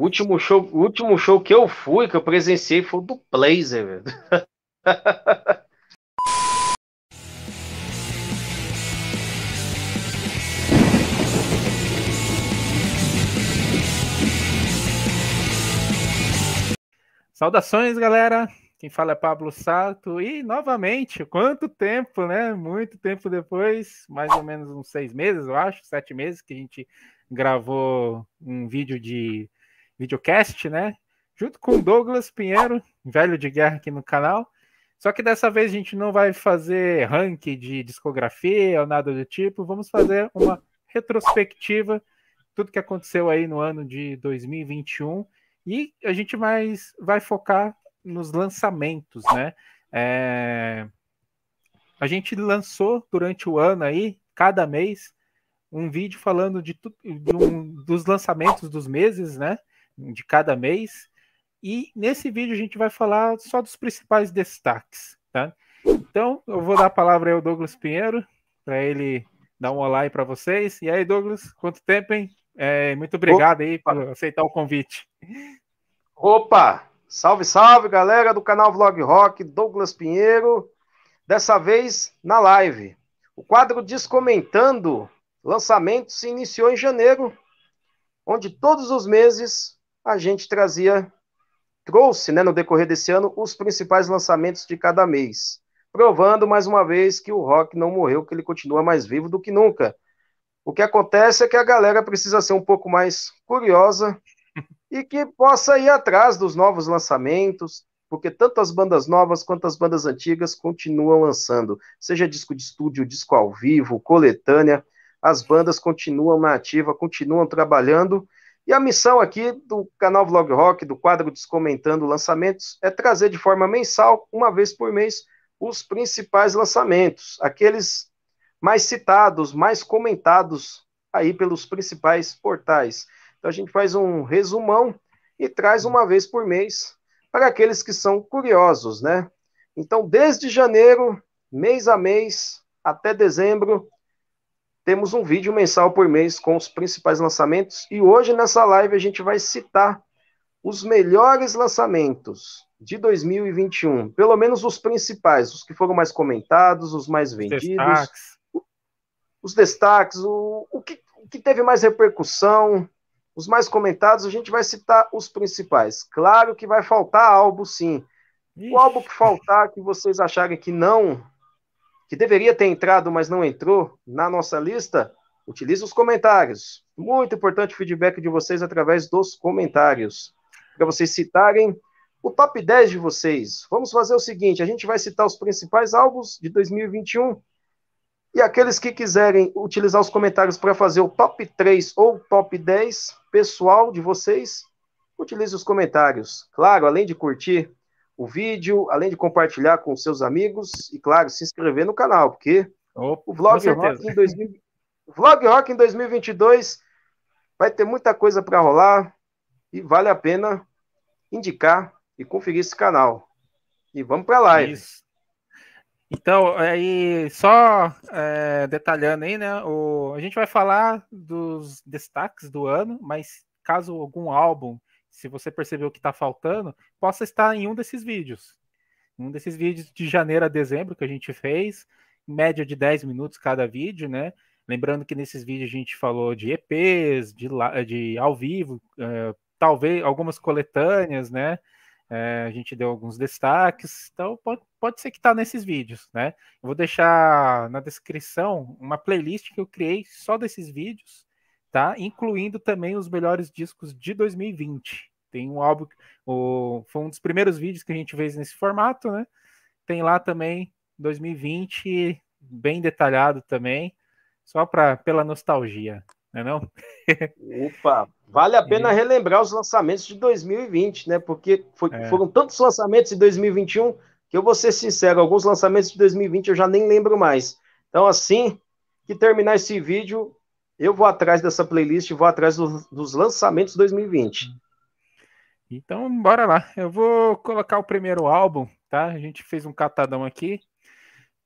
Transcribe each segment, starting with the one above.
Último show, o último show que eu fui, que eu presenciei, foi o do Blazer, velho. Saudações, galera. Quem fala é Pablo Sato. E novamente, quanto tempo, né? Muito tempo depois, mais ou menos uns seis meses, eu acho, sete meses, que a gente gravou um vídeo de videocast, né? Junto com o Douglas Pinheiro, velho de guerra aqui no canal. Só que dessa vez a gente não vai fazer ranking de discografia ou nada do tipo. Vamos fazer uma retrospectiva, tudo que aconteceu aí no ano de 2021. E a gente mais vai focar nos lançamentos, né? É... A gente lançou durante o ano aí, cada mês, um vídeo falando de, de um, dos lançamentos dos meses, né? De cada mês. E nesse vídeo a gente vai falar só dos principais destaques, tá? Então, eu vou dar a palavra ao Douglas Pinheiro, para ele dar um olá aí para vocês. E aí, Douglas, quanto tempo, hein? É, muito obrigado aí por aceitar o convite. Opa! Salve, salve, galera do canal Vlog Rock, Douglas Pinheiro. Dessa vez na live. O quadro Descomentando lançamentos se iniciou em janeiro, onde todos os meses a gente trazia, trouxe, né, no decorrer desse ano, os principais lançamentos de cada mês. Provando mais uma vez que o rock não morreu, que ele continua mais vivo do que nunca. O que acontece é que a galera precisa ser um pouco mais curiosa e que possa ir atrás dos novos lançamentos, porque tanto as bandas novas quanto as bandas antigas continuam lançando, seja disco de estúdio, disco ao vivo, coletânea, as bandas continuam na ativa, continuam trabalhando, e a missão aqui do canal Vlog Rock, do quadro Descomentando Lançamentos, é trazer de forma mensal, uma vez por mês, os principais lançamentos, aqueles mais citados, mais comentados aí pelos principais portais. Então a gente faz um resumão e traz uma vez por mês para aqueles que são curiosos, né? Então, desde janeiro, mês a mês, até dezembro, temos um vídeo mensal por mês com os principais lançamentos. E hoje, nessa live, a gente vai citar os melhores lançamentos de 2021. Pelo menos os principais, os que foram mais comentados, os mais vendidos. Destaques. Os destaques, o, o, que, o que teve mais repercussão, os mais comentados, a gente vai citar os principais. Claro que vai faltar álbum, sim. Ixi. O álbum que faltar, que vocês acharem que não, que deveria ter entrado, mas não entrou na nossa lista, utilize os comentários. Muito importante o feedback de vocês através dos comentários. Para vocês citarem o top 10 de vocês. Vamos fazer o seguinte: a gente vai citar os principais álbuns de 2021 e aqueles que quiserem utilizar os comentários para fazer o top 3 ou top 10 pessoal de vocês, utilize os comentários. Claro, além de curtir o vídeo, além de compartilhar com seus amigos e, claro, se inscrever no canal, porque oh, o Vlog Rock, em 2000, Vlog Rock em 2022 vai ter muita coisa para rolar e vale a pena indicar e conferir esse canal. E vamos para a live. Isso. Então, aí, só é, detalhando aí, né? O, a gente vai falar dos destaques do ano, mas caso algum álbum, se você percebeu que está faltando, possa estar em um desses vídeos. Um desses vídeos de janeiro a dezembro que a gente fez, média de 10 minutos cada vídeo, né? Lembrando que nesses vídeos a gente falou de EPs, de, de ao vivo, é, talvez algumas coletâneas, né? É, a gente deu alguns destaques, então pode, pode ser que está nesses vídeos, né? Eu vou deixar na descrição uma playlist que eu criei só desses vídeos, tá? Incluindo também os melhores discos de 2020. Tem um álbum, o, foi um dos primeiros vídeos que a gente fez nesse formato, né? Tem lá também 2020, bem detalhado também, só para pela nostalgia, né não? Opa, vale a pena relembrar os lançamentos de 2020, né? Porque foi, é. foram tantos lançamentos em 2021 que eu vou ser sincero, alguns lançamentos de 2020 eu já nem lembro mais. Então, assim que terminar esse vídeo, eu vou atrás dessa playlist, vou atrás dos, dos lançamentos de 2020. Então, bora lá. Eu vou colocar o primeiro álbum, tá? A gente fez um catadão aqui.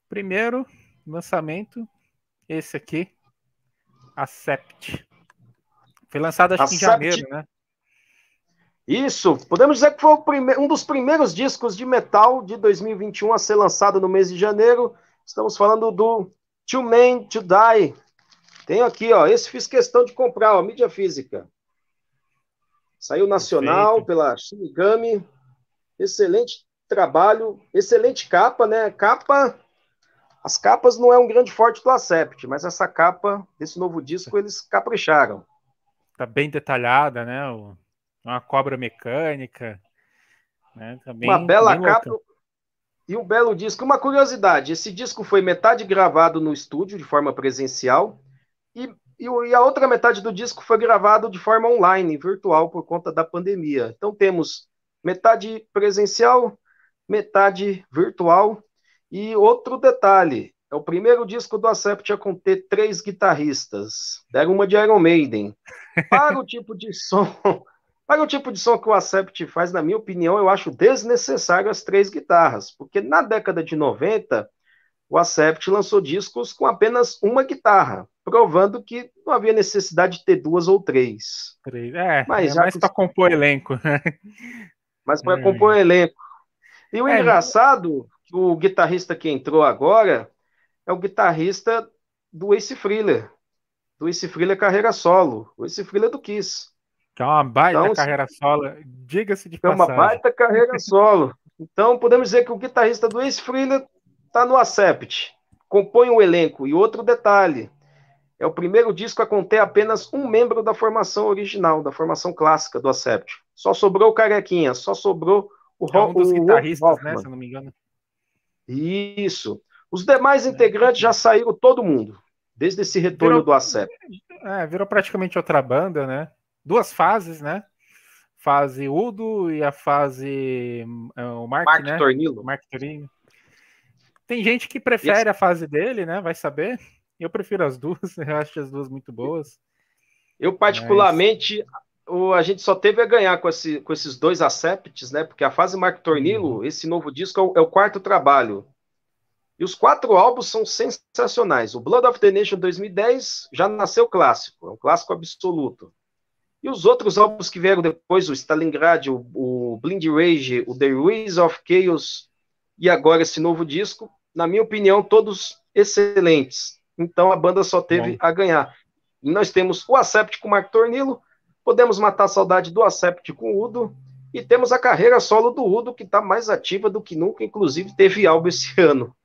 Primeiro lançamento, esse aqui, Accept. Foi lançado acho que em janeiro, né? Isso, podemos dizer que foi um dos primeiros discos de metal de 2021 a ser lançado no mês de janeiro. Estamos falando do Two Men to Die. Tenho aqui, ó, esse fiz questão de comprar, ó, mídia física. Saiu nacional Perfeito. pela Shinigami. Excelente trabalho, excelente capa, né? Capa. As capas não é um grande forte do Acept, mas essa capa desse novo disco eles capricharam. Tá bem detalhada, né? Uma cobra mecânica. Né? Tá bem, uma bela capa e um belo disco. Uma curiosidade: esse disco foi metade gravado no estúdio de forma presencial e, e, a outra metade do disco foi gravado de forma online, virtual, por conta da pandemia. Então temos metade presencial, metade virtual. E outro detalhe, é o primeiro disco do Acept a conter três guitarristas. Deram uma de Iron Maiden. Para o tipo de som, para o tipo de som que o Acept faz, na minha opinião, eu acho desnecessário as três guitarras, porque na década de 90, o Acept lançou discos com apenas uma guitarra, provando que não havia necessidade de ter duas ou três. Três, é, Mas é mais para compor elenco. Mas para é. compor elenco. E o é, engraçado, o guitarrista que entrou agora é o guitarrista do Ace Frehley, do Ace Frehley carreira solo, o Ace Frehley do Kiss. Que é uma baita então, carreira solo, diga-se de passagem. É uma baita carreira solo. Então podemos dizer que o guitarrista do Ace Frehley está no Acept, compõe o um elenco. E outro detalhe, é o primeiro disco a conter apenas um membro da formação original, da formação clássica do Acept. Só sobrou o Carequinha, só sobrou o é um dos guitarristas, né, se eu não me engano. Isso. Os demais integrantes já saíram todo mundo, desde esse retorno virou, do ACEP. É, virou praticamente outra banda, né? Duas fases, né? Fase Udo e a fase é, o Mark, Mark né? Tornilo. Mark Tornilo. Tem gente que prefere a fase dele, né? Vai saber. Eu prefiro as duas, eu acho as duas muito boas. Eu, particularmente, Mas o, a gente só teve a ganhar com, esse, com esses dois Acepts, né? Porque a fase Mark Tornilo, uhum. esse novo disco é o, é o, quarto trabalho. E os quatro álbuns são sensacionais. O Blood of the Nation 2010 já nasceu clássico, é um clássico absoluto. E os outros álbuns que vieram depois, o Stalingrad, o, o Blind Rage, o The Ruins of Chaos e agora esse novo disco, na minha opinião, todos excelentes. Então a banda só teve Bom. a ganhar. E nós temos o Acept com o Mark Tornilo, Podemos matar a saudade do Acept com o Udo. E temos a carreira solo do Udo, que está mais ativa do que nunca, inclusive teve álbum esse ano.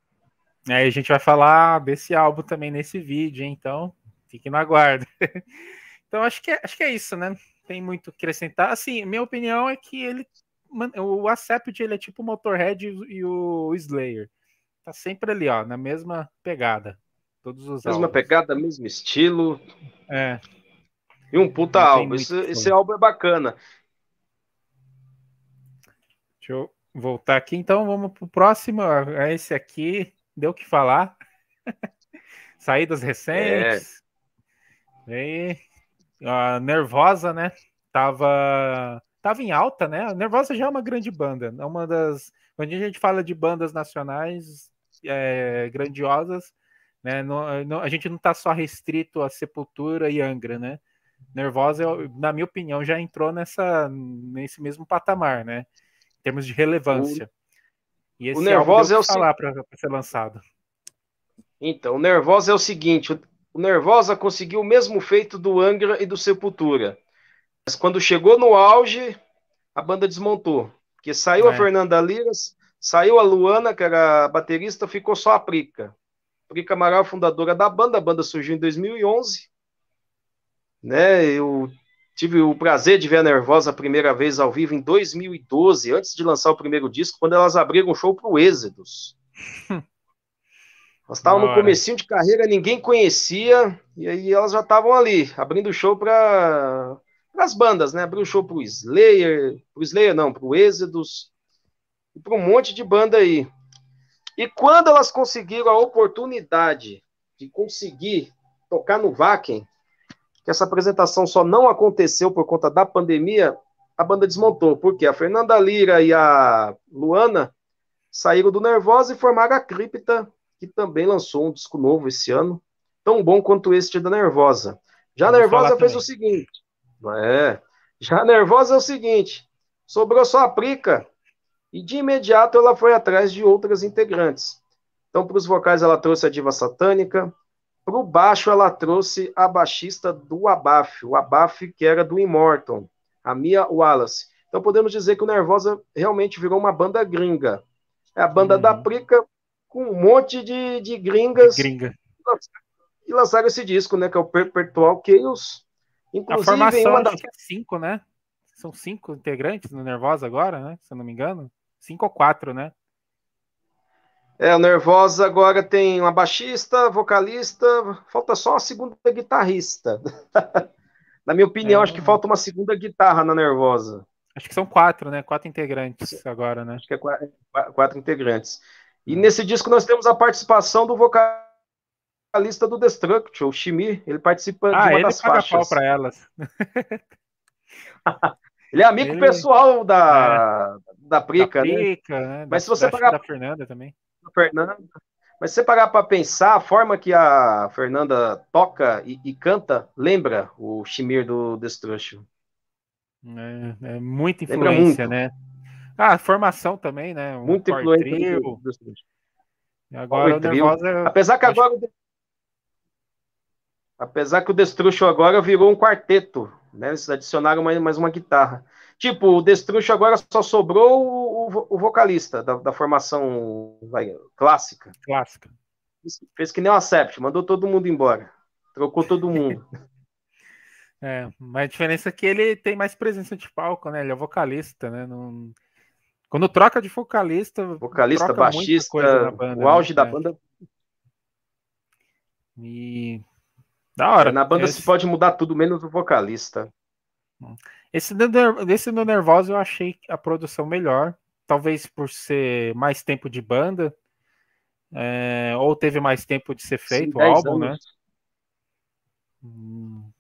É, a gente vai falar desse álbum também nesse vídeo, hein? então fique na guarda. então acho que, é, acho que é isso, né? Tem muito a acrescentar. Assim, minha opinião é que ele. O Acept ele é tipo o Motorhead e o Slayer. Tá sempre ali, ó, na mesma pegada. Todos os Mesma álbuns. pegada, mesmo estilo. É. E um puta álbum. Esse, esse, álbum é bacana. Deixa eu voltar aqui, então vamos pro próximo. É esse aqui, deu o que falar. Saídas recentes. É. E, a Nervosa, né? Tava, tava em alta, né? A Nervosa já é uma grande banda. É uma das. Quando a gente fala de bandas nacionais é, grandiosas, né? a gente não está só restrito a Sepultura e Angra, né? Nervosa, na minha opinião, já entrou nessa, nesse mesmo patamar, né? Em termos de relevância. O, e esse o Nervosa é o falar para ser lançado. Então, o Nervosa é o seguinte: o Nervosa conseguiu o mesmo feito do Angra e do Sepultura. Mas quando chegou no auge, a banda desmontou. Porque saiu é. a Fernanda Liras, saiu a Luana, que era a baterista, ficou só a Prica. Prica Amaral, fundadora da banda, a banda surgiu em 2011 né? Eu tive o prazer de ver a Nervosa a primeira vez ao vivo em 2012, antes de lançar o primeiro disco, quando elas abriram um show para o Êxodos. Elas estavam no comecinho de carreira, ninguém conhecia, e aí elas já estavam ali, abrindo show para as bandas, né? Abriu show para o Slayer, para o Slayer não, para o Êxodos, e para um monte de banda aí. E quando elas conseguiram a oportunidade de conseguir tocar no Wacken, que essa apresentação só não aconteceu por conta da pandemia, a banda desmontou, porque a Fernanda Lira e a Luana saíram do Nervosa e formaram a Cripta, que também lançou um disco novo esse ano, tão bom quanto este da Nervosa. Já a Nervosa fez também. o seguinte, é, já a Nervosa é o seguinte, sobrou só a Prica. E de imediato ela foi atrás de outras integrantes. Então, para os vocais, ela trouxe a diva satânica. Para o baixo, ela trouxe a baixista do Abaf, o Abaf que era do Immortal, a Mia Wallace. Então, podemos dizer que o Nervosa realmente virou uma banda gringa. É a banda uhum. da Prica com um monte de, de gringas. De gringa. E lançaram esse disco, né? Que é o Perpetual Chaos. Inclusive, a formação uma das... acho que é cinco, né? São cinco integrantes no Nervosa agora, né? Se eu não me engano. Cinco ou quatro, né? É, o Nervosa agora tem uma baixista, vocalista, falta só uma segunda guitarrista. na minha opinião, é, acho que falta uma segunda guitarra na Nervosa. Acho que são quatro, né? Quatro integrantes agora, né? Acho que é quatro, quatro integrantes. E nesse disco nós temos a participação do vocalista do Destruction, o Shimi. Ele participa ah, de uma ele das paga faixas. pau pra elas. ele é amigo ele... pessoal da, é. da Prica, da Prica né? né? Mas da, se você pagar... da Fernanda também. Fernanda. Mas se você parar para pensar, a forma que a Fernanda toca e, e canta lembra o Shimir do Destruction. É, é muita influência, né? Ah, formação também, né? Um Muito influência. Do, agora o Nervosa... É Apesar que agora Apesar que o Destrucho agora virou um quarteto, né? Eles adicionaram mais, mais uma guitarra. Tipo, o Destrucho agora só sobrou o, o vocalista da, da formação vai, clássica. Clássica. Fez que nem uma Sept, mandou todo mundo embora. Trocou todo mundo. é, mas a diferença é que ele tem mais presença de palco, né? Ele é vocalista, né? Não... Quando troca de vocalista. Vocalista, baixista, banda, o auge né? da banda. E. Da hora. Na banda esse... se pode mudar tudo, menos o vocalista. Esse do, esse do Nervosa eu achei a produção melhor. Talvez por ser mais tempo de banda. É, ou teve mais tempo de ser feito Sim, o álbum, né? anos. né?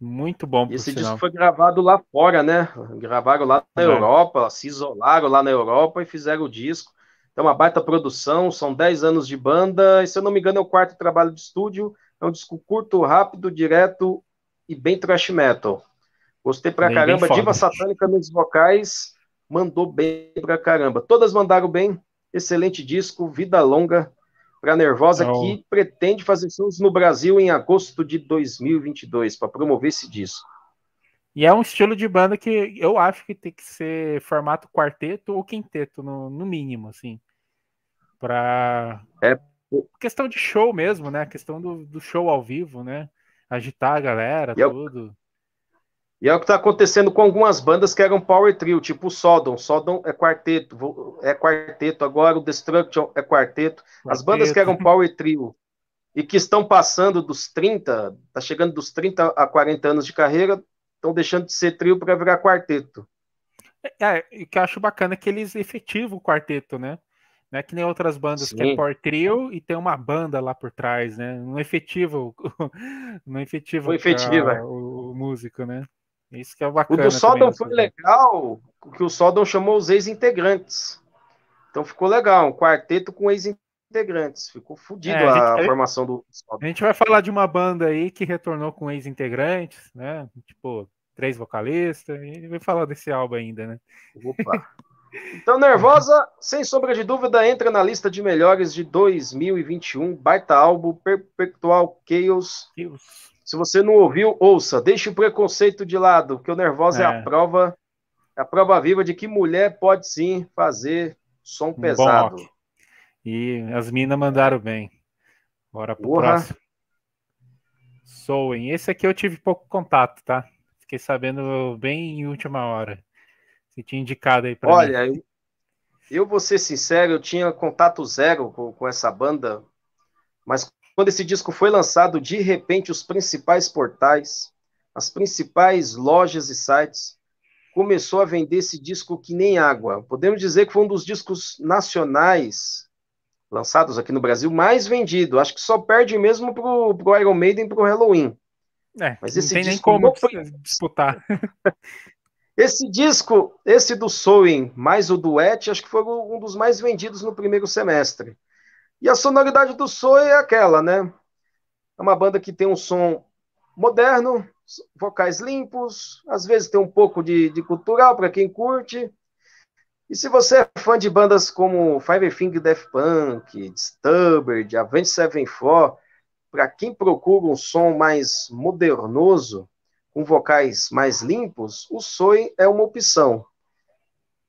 Muito bom. Esse sinal. disco foi gravado lá fora, né? Gravaram lá na é. Europa, se isolaram lá na Europa e fizeram o disco. Então, uma baita produção, são 10 anos de banda, e se eu não me engano, é o quarto trabalho de estúdio. É um disco curto, rápido, direto e bem thrash metal. Gostei pra bem, caramba. Bem Diva Satânica nos vocais mandou bem pra caramba. Todas mandaram bem. Excelente disco, vida longa para Nervosa, Não. que pretende fazer shows no Brasil em agosto de 2022 para promover esse disco. E é um estilo de banda que eu acho que tem que ser formato quarteto ou quinteto, no, no mínimo, assim. Para. É. Questão de show mesmo, né? Questão do, do show ao vivo, né? Agitar a galera, e tudo. E é o que está acontecendo com algumas bandas que eram power trio, tipo o Sodom. Sodom é quarteto, é quarteto. Agora o Destruction é quarteto. As bandas que eram power trio e que estão passando dos 30, tá chegando dos 30 a 40 anos de carreira, estão deixando de ser trio para virar quarteto. É, o que eu acho bacana é que eles efetivam o quarteto, né? Não é que nem outras bandas Sim. que é power trio e tem uma banda lá por trás, né? Não efetivo, não efetivo, efetivo o, o músico, né? Isso que é bacana. O do Sodom foi legal, que o Sodom chamou os ex-integrantes. Então ficou legal, um quarteto com ex-integrantes. Ficou fodido é, a, a, formação do Sodom. A gente vai falar de uma banda aí que retornou com ex-integrantes, né? Tipo, três vocalistas, e vai falar desse álbum ainda, né? Opa! Então, Nervosa, sem sombra de dúvida, entra na lista de melhores de 2021. Baita álbum, Perpetual Chaos. Chaos. Se você não ouviu, ouça. Deixe o preconceito de lado, que o Nervosa é, é a prova, a prova viva de que mulher pode sim fazer som um pesado. E as minas mandaram bem. Bora pro Porra. próximo. Soen. Esse aqui eu tive pouco contato, tá? Fiquei sabendo bem em última hora. Você tinha indicado aí pra Olha, mim. Eu, eu vou ser sincero, eu tinha contato zero com, com essa banda, mas quando esse disco foi lançado, de repente os principais portais, as principais lojas e sites começou a vender esse disco que nem água. Podemos dizer que foi um dos discos nacionais lançados aqui no Brasil mais vendido. Acho que só perde mesmo pro, pro Iron Maiden e pro Halloween. É, Mas esse não tem disco nem como foi... disputar. Esse disco, esse do Sowing mais o Duet, acho que foi um dos mais vendidos no primeiro semestre. E a sonoridade do Soul é aquela, né? É uma banda que tem um som moderno, vocais limpos, às vezes tem um pouco de, de cultural para quem curte. E se você é fã de bandas como Five Finger Death Punk, Disturbed, Avenged Sevenfold, para quem procura um som mais modernoso, com vocais mais limpos, o Soe é uma opção.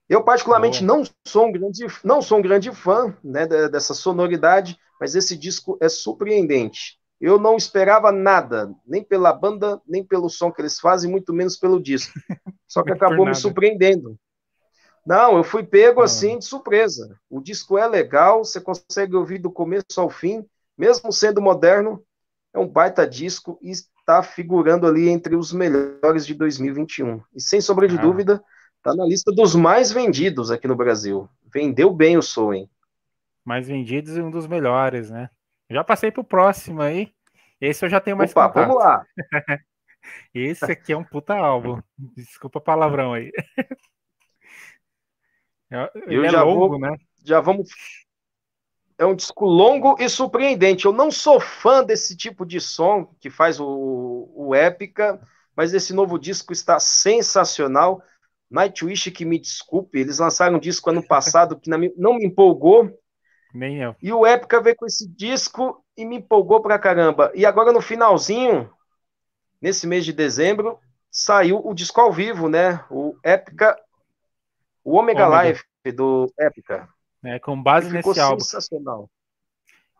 Eu, particularmente, não sou, um grande, não sou um grande fã né, dessa sonoridade, mas esse disco é surpreendente. Eu não esperava nada, nem pela banda, nem pelo som que eles fazem, muito menos pelo disco. Só que acabou me surpreendendo. Não, eu fui pego assim de surpresa. O disco é legal, você consegue ouvir do começo ao fim, mesmo sendo moderno, é um baita disco e está figurando ali entre os melhores de 2021. E sem sombra de ah. dúvida, está na lista dos mais vendidos aqui no Brasil. Vendeu bem o Soen. Mais vendidos e um dos melhores, né? Já passei pro próximo aí. Esse eu já tenho mais Opa, contato. vamos lá. Esse aqui é um puta álbum. Desculpa o palavrão aí. Ele eu é já longo, vou, né? Já vamos. É um disco longo e surpreendente. Eu não sou fã desse tipo de som que faz o, o Épica, mas esse novo disco está sensacional. Nightwish, que me desculpe, eles lançaram um disco ano passado que não me empolgou, nem eu. E o Épica veio com esse disco e me empolgou pra caramba. E agora no finalzinho, nesse mês de dezembro, saiu o disco ao vivo, né? O Épica, o Omega, Omega. Life do Épica. É, com base nesse álbum. sensacional.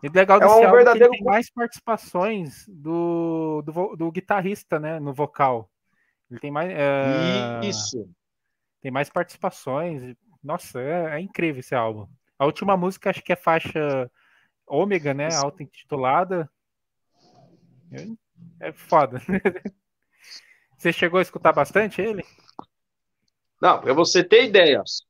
E legal é desse é um álbum verdadeiro... que tem mais participações do, do, do, guitarrista, né, no vocal. Ele tem mais... É... Isso. Tem mais participações. Nossa, é, é incrível esse álbum. A última música acho que é faixa ômega, né? Auto-intitulada. É foda. Você chegou a escutar bastante ele? Não, para você ter ideias.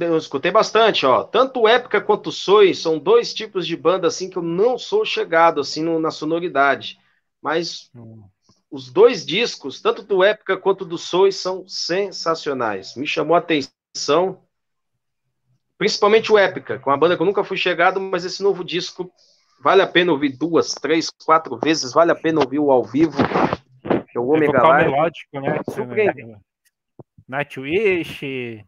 Eu escutei bastante, ó. Tanto Épica quanto Soy são dois tipos de banda assim que eu não sou chegado assim no, na sonoridade. Mas hum. os dois discos, tanto do Épica quanto do Soy, são sensacionais. Me chamou a atenção Principalmente o Épica, com a banda que eu nunca fui chegado, mas esse novo disco vale a pena ouvir duas, três, quatro vezes, vale a pena ouvir o ao vivo. Que é o Omega Live. melódico, né? Surpreendente. Nightwish,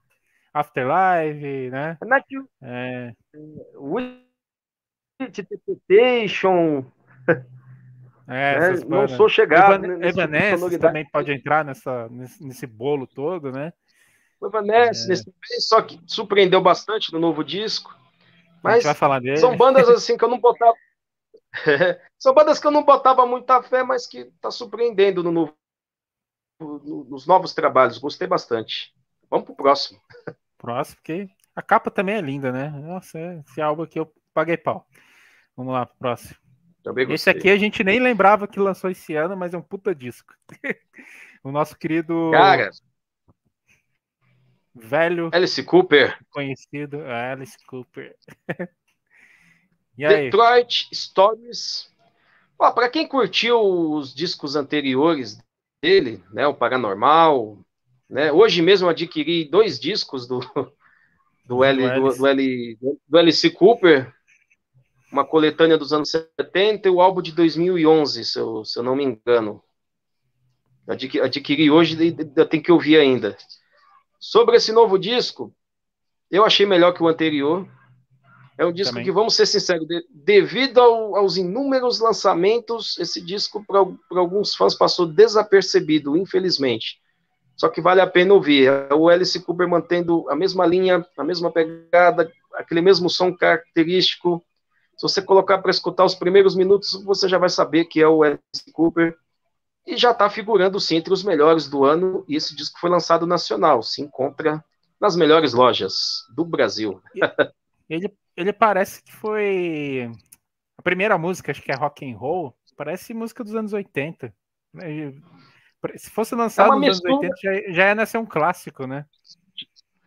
Afterlife, né? Nightwish. É. Interpretation. É, é, não sou chegado. Evan, Evanescence também pode entrar nessa, nesse, nesse bolo todo, né? O Evanescence, é. só que surpreendeu bastante no novo disco. Mas são bandas assim que eu não botava. são bandas que eu não botava muita fé, mas que tá surpreendendo no novo, no, nos novos trabalhos. Gostei bastante. Vamos pro próximo. Próximo, porque a capa também é linda, né? Nossa, esse álbum aqui eu paguei pau. Vamos lá pro próximo. Esse aqui a gente nem lembrava que lançou esse ano, mas é um puta disco. o nosso querido. Cara, velho. Alice Cooper. Conhecido, Alice Cooper. Detroit Stories. Para quem curtiu os discos anteriores dele, né, o Paranormal, né, hoje mesmo adquiri dois discos do, do, L, do, do, L, do Alice Cooper, uma coletânea dos anos 70 e o álbum de 2011, se eu, se eu não me engano. Adquiri, adquiri hoje e eu tenho que ouvir ainda. Sobre esse novo disco, eu achei melhor que o anterior. É um disco Também. que, vamos ser sinceros, de, devido ao, aos inúmeros lançamentos, esse disco, para alguns fãs, passou desapercebido, infelizmente. Só que vale a pena ouvir. O Alice Cooper mantendo a mesma linha, a mesma pegada, aquele mesmo som característico. Se você colocar para escutar os primeiros minutos, você já vai saber que é o Alice Cooper e já está figurando sim entre os melhores do ano. E esse disco foi lançado nacional, se encontra nas melhores lojas do Brasil. Ele, ele parece que foi a primeira música, acho que é rock and roll, parece música dos anos 80. Se fosse lançado é nos mistura... anos 80, já, já ia nascer um clássico, né?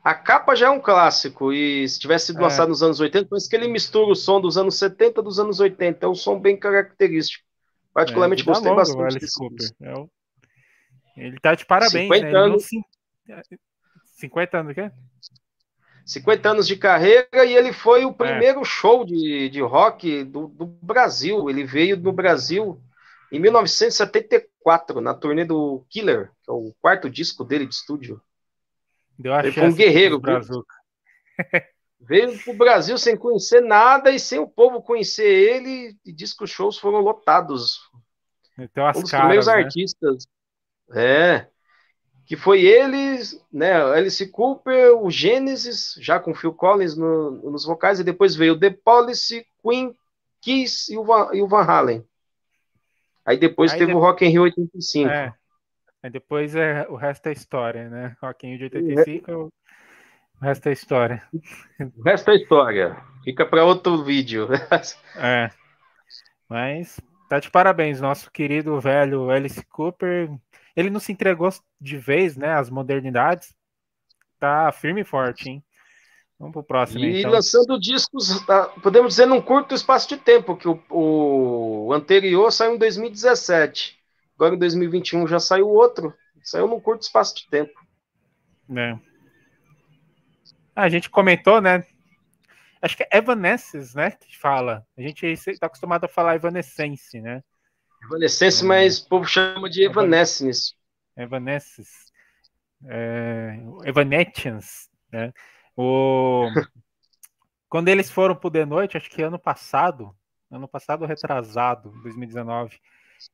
A capa já é um clássico, e se tivesse sido é. lançado nos anos 80, parece que ele mistura o som dos anos 70 dos anos 80. É um som bem característico. Particularmente é, gostei bastante desse Cooper. É o... Ele tá de parabéns, 50 né? Anos... 50 anos, o quê? 50 anos de carreira e ele foi o é. primeiro é. show de, de rock do, do, Brasil. Ele veio no Brasil em 1974, na turnê do Killer, que é o quarto disco dele de estúdio. Deu ele foi um guerreiro. Veio pro Brasil sem conhecer nada e sem o povo conhecer ele, e diz que os shows foram lotados. Então, um dos caras, primeiros né? artistas. É. Que foi ele, né? Alice Cooper, o Genesis, já com Phil Collins no, nos vocais, e depois veio The Policy, Queen, Kiss e o Van, e o Van Halen. Aí depois Aí teve de... o Rock in Rio 85. É. Aí depois é, o resto é história, né? Rock in Rio de 85, é... o resto é história. O resto é história. Fica para outro vídeo. é. Mas tá de parabéns, nosso querido velho Alice Cooper. Ele não se entregou de vez, né? As modernidades. Tá firme e forte, hein? Vamos pro próximo. E então. lançando discos, tá, podemos dizer, num curto espaço de tempo, que o, o anterior saiu em 2017. Agora em 2021 já saiu outro. Saiu num curto espaço de tempo. É. A gente comentou, né? Acho que é Evanescence, né? Que fala. A gente está acostumado a falar Evanescence, né? Evanescence, é. mas o povo chama de Evanescence. Evanescence. É, Evanescence, né? O... Quando eles foram pro The Noite, acho que ano passado, ano passado retrasado, 2019,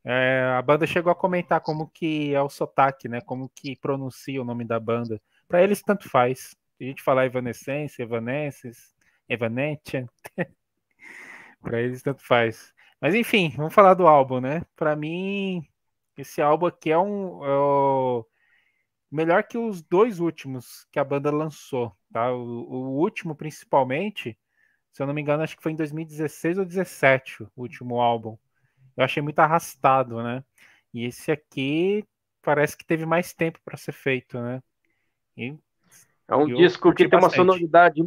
é, a banda chegou a comentar como que é o sotaque, né? Como que pronuncia o nome da banda. Para eles tanto faz. A gente falar Evanescence, Evanescence, Evanescence, para eles tanto faz. Mas enfim, vamos falar do álbum, né? Para mim, esse álbum aqui é um é o... melhor que os dois últimos que a banda lançou, tá? O, o, último, principalmente, se eu não me engano, acho que foi em 2016 ou 2017, o último álbum. Eu achei muito arrastado, né? E esse aqui parece que teve mais tempo para ser feito, né? E é um disco que tem uma sonoridade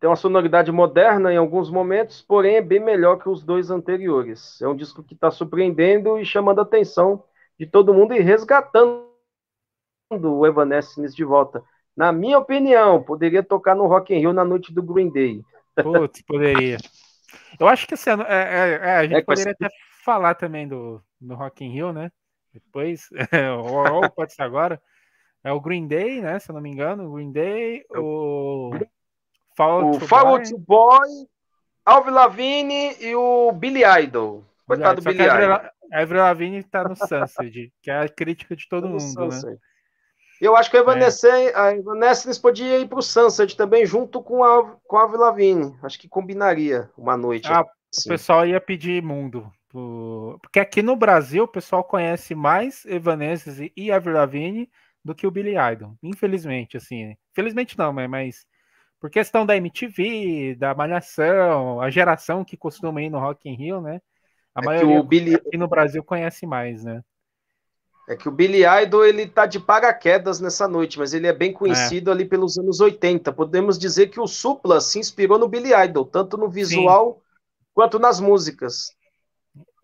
tem uma sonoridade moderna em alguns momentos, porém é bem melhor que os dois anteriores. É um disco que está surpreendendo e chamando a atenção de todo mundo e resgatando o Evanescence de volta. Na minha opinião, poderia tocar no Rock in Rio na noite do Green Day. Putz, poderia. Eu acho que é, é, é, a gente é, poderia até falar também do, do Rock in Rio, né? Depois, ou, ou pode ser agora. É o Green Day, né? Se eu não me engano, o Green Day, o Fall o Fall Out Boy, Lavigne e o Billy Idol. Coitado do Billy Idol. A Avril Lavigne tá no Sunset, que é a crítica de todo tá mundo, né? Eu acho que a Evanescence, é. a Evanescence podia ir para o Sunset também, junto com a, com a Avril Lavigne. Acho que combinaria uma noite. Ah, assim. O pessoal ia pedir mundo. Porque aqui no Brasil o pessoal conhece mais Evanescence e Avril Lavigne do que o Billy Idol. Infelizmente, assim. Infelizmente não, mas, mas por questão da MTV, da Malhação, a geração que costuma ir no Rock in Rio, né? A é maioria Billy... aqui no Brasil conhece mais, né? É que o Billy Idol ele tá de paraquedas nessa noite, mas ele é bem conhecido é. ali pelos anos 80. Podemos dizer que o Supla se inspirou no Billy Idol, tanto no visual Sim. quanto nas músicas.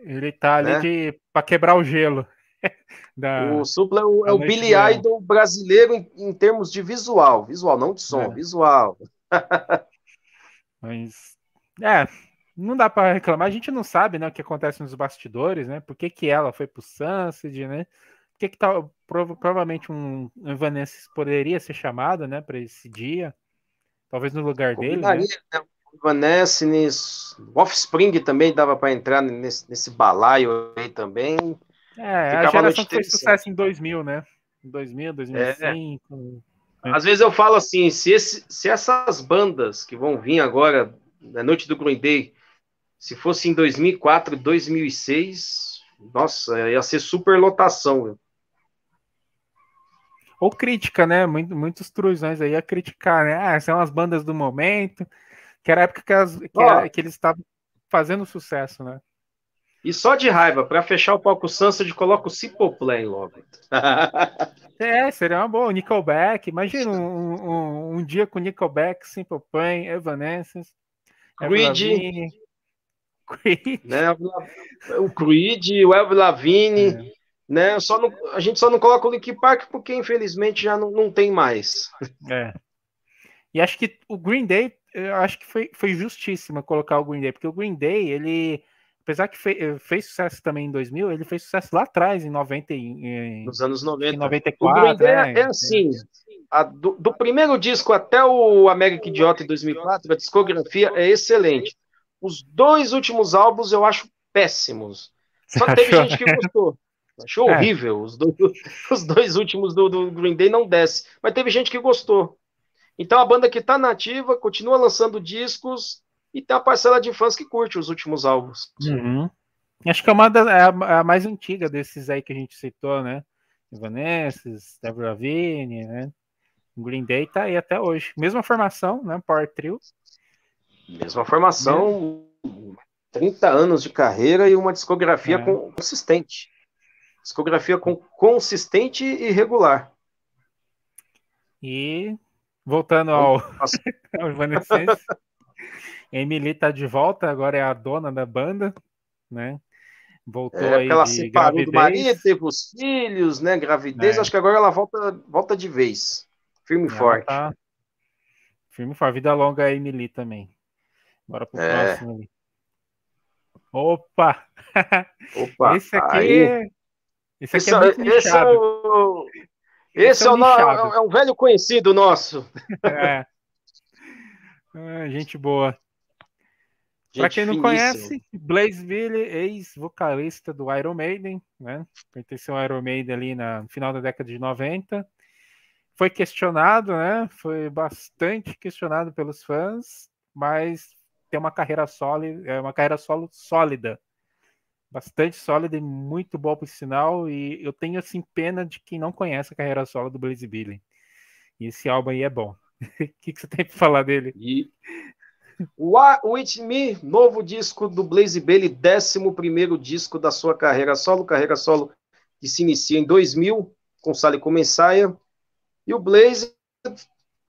Ele tá ali né? para quebrar o gelo. da, o Supla é o, é o Billy Idol brasileiro em, em, termos de visual. Visual, não de som, é. visual. mas, é, não dá para reclamar. A gente não sabe né, o que acontece nos bastidores, né? Por que, que ela foi pro Sunset, né? Por que, que tá, prova, provavelmente um Evanescence poderia ser chamado, né, para esse dia? Talvez no lugar dele. Né? né? Evanescence, Offspring também dava para entrar nesse, nesse balaio aí também. É, a geração que fez sucesso em 2000, né? 2000, 2005. É. Às vezes eu falo assim, se, esse, se essas bandas que vão vir agora na noite do Green Day, se fosse em 2004, 2006, nossa, ia ser super lotação. Ou crítica, né? Muito, muitos truzões aí a criticar, né? Ah, são as bandas do momento, que era a época que, as, que, era, que eles estavam fazendo sucesso, né? E só de raiva, para fechar o palco Sunset, coloca o Simple Plan logo. é, seria uma boa. Nickelback, imagina um, um, um dia com Nickelback, Simple Plan, Evanescence, Creed, Creed. Né, o Creed, o Elvis Lavigne, é. né? Só não, a gente só não coloca o Linkin Park porque infelizmente já não, não tem mais. É. E acho que o Green Day, eu acho que foi, foi justíssimo colocar o Green Day, porque o Green Day, ele apesar que fez, fez, sucesso também em 2000, ele fez sucesso lá atrás, em 90. Em, Nos anos 90. Em 94. É, é, é assim: a, do, do, primeiro disco até o American Idiota em 2004, a discografia é excelente. Os dois últimos álbuns eu acho péssimos. Só que teve gente que gostou. Achou é. horrível. Os dois, os dois últimos do, do, Green Day não desce. Mas teve gente que gostou. Então a banda que está nativa continua lançando discos e tem uma parcela de fãs que curte os últimos álbuns. Uhum. Acho que é uma da, é a, a, mais antiga desses aí que a gente citou, né? Evanescence, Deborah Lavigne, né? Green Day tá aí até hoje. Mesma formação, né? Power Trio. Mesma formação, Mesmo. 30 anos de carreira e uma discografia é. consistente. Discografia com, consistente e regular. E voltando ao, ao Evanescence, Emily tá de volta, agora é a dona da banda, né? Voltou é, aí ela se separou do marido, teve os filhos, né? Gravidez, é. acho que agora ela volta, volta de vez. Firme e forte. Tá... Firme e forte. Vida longa a Emily também. Bora pro é. próximo ali. Opa! Opa! Esse aqui aí. é. Esse aqui esse, é muito esse é, o... esse, esse é, o no... é, um velho conhecido nosso. É. Ah, gente boa. Para quem não conhece, Blaze Billy, ex-vocalista do Iron Maiden, né? Pertenceu ao Iron Maiden ali na, no final da década de 90. Foi questionado, né? Foi bastante questionado pelos fãs, mas tem uma carreira sólida, é uma carreira solo sólida. Bastante sólida e muito boa por sinal. E eu tenho assim pena de quem não conhece a carreira solo do Blaze Billy. E esse álbum aí é bom. O que, que, você tem para falar dele? E What With Me, novo disco do Blaze Bailey, 11 disco da sua carreira solo, carreira solo que se inicia em 2000, com Sally Comensaia. E o Blaze,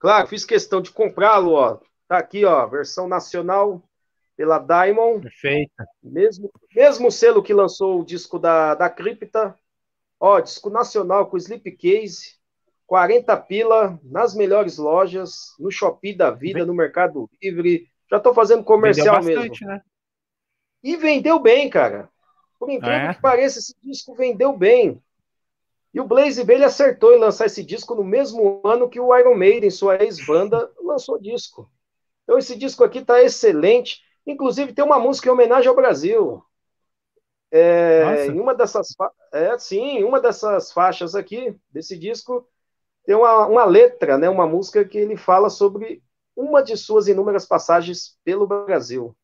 claro, fiz questão de comprá-lo, ó. Tá aqui, ó, versão nacional pela Diamond. Perfeita. Mesmo, mesmo selo que lançou o disco da, da Cripta. Ó, disco nacional com Slipcase. 40 pila nas melhores lojas, no Shopee da vida, no Mercado Livre, já estou fazendo comercial bastante, mesmo. Né? E vendeu bem, cara. Por incrível é. que pareça, esse disco vendeu bem. E o Blaze Bailey acertou em lançar esse disco no mesmo ano que o Iron Maiden, sua ex-banda, lançou disco. Então esse disco aqui está excelente. Inclusive tem uma música em homenagem ao Brasil. É, em uma dessas, é, sim, uma dessas faixas aqui desse disco tem uma, uma letra, né, uma música que ele fala sobre uma de suas inúmeras passagens pelo Brasil.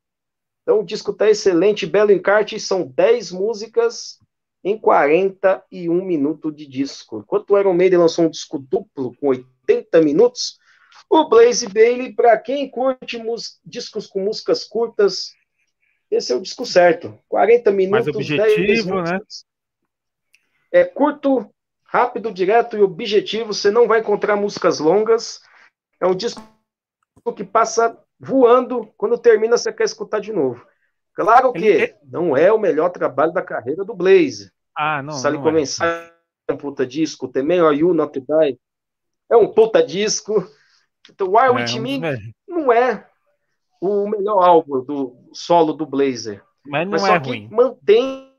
Então, o disco está excelente, belo encarte, são 10 músicas em 41 minutos de disco. Enquanto o Iron Maiden lançou um disco duplo com 80 minutos, o Blaze Bailey, para quem curte discos com músicas curtas, esse é o disco certo. 40 minutos, Mais objetivo, né? É curto, rápido, direto e objetivo. Você não vai encontrar músicas longas. É um disco que passa voando, quando termina você quer escutar de novo. Claro que não é o melhor trabalho da carreira do Blaze. Ah, não. Se ele começar é. um puta disco, também Are You Not Die é um puta disco. Então, Why é, With Me não é o melhor álbum do solo do Blazer. Mas não Mas é ruim. mantém.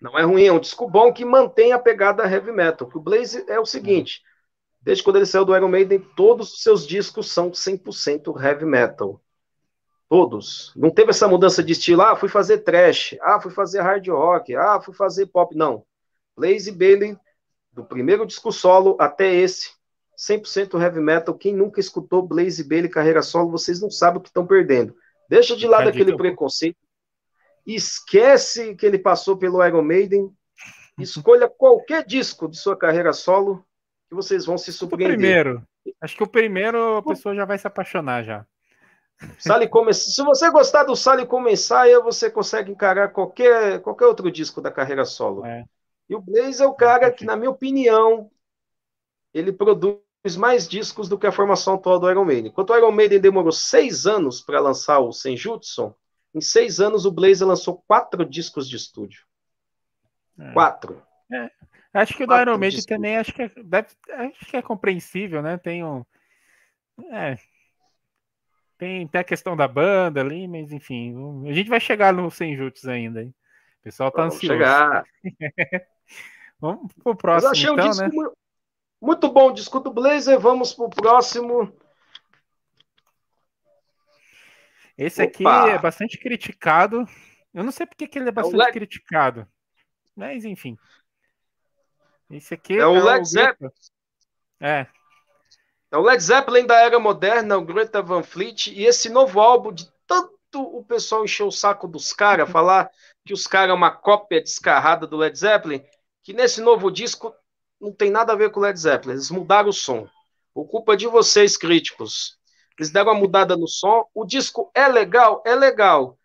Não é ruim, é um disco bom que mantém a pegada heavy metal. O Blaze é o seguinte: Desde quando ele saiu do Iron Maiden, todos os seus discos são 100% heavy metal. Todos. Não teve essa mudança de estilo. Ah, fui fazer trash. Ah, fui fazer hard rock. Ah, fui fazer pop. Não. Blaze Bailey, do primeiro disco solo até esse, 100% heavy metal. Quem nunca escutou Blaze Bailey carreira solo, vocês não sabem o que estão perdendo. Deixa de lado aquele preconceito. Esquece que ele passou pelo Iron Maiden. Escolha qualquer disco de sua carreira solo que vocês vão se surpreender. O primeiro. Acho que o primeiro a pessoa já vai se apaixonar já. Sally come... Se você gostar do Sally Comensaia, você consegue encarar qualquer, qualquer outro disco da carreira solo. É. E o Blaze é o cara que, na minha opinião, ele produz mais discos do que a formação atual do Iron Maiden. Enquanto o Iron Maiden demorou seis anos para lançar o Senjutsu, em seis anos o Blaze lançou quatro discos de estúdio. É. Quatro. É. Acho que o do Iron Maiden também acho que, é, deve, acho que é compreensível, né? Tem um. É, Tem, tem a questão da banda ali, mas enfim, a gente vai chegar no Senjutsu ainda. Hein? O pessoal tá Vamos ansioso. chegar. Vamos pro próximo, então, um disco né? muito bom o disco do Blazer. Vamos pro próximo. Esse Opa. aqui é bastante criticado. Eu não sei porque que ele é, é bastante é criticado. Mas, enfim. Esse aqui é, é o Led Zeppelin. É. É o Led Zeppelin da era moderna, o Greta Van Fleet, e esse novo álbum de tanto o pessoal encher o saco dos caras, falar que os caras é uma cópia descarrada do Led Zeppelin, que nesse novo disco não tem nada a ver com o Led Zeppelin, eles mudaram o som. Por culpa de vocês, críticos. Eles deram uma mudada no som. O disco é legal, é legal,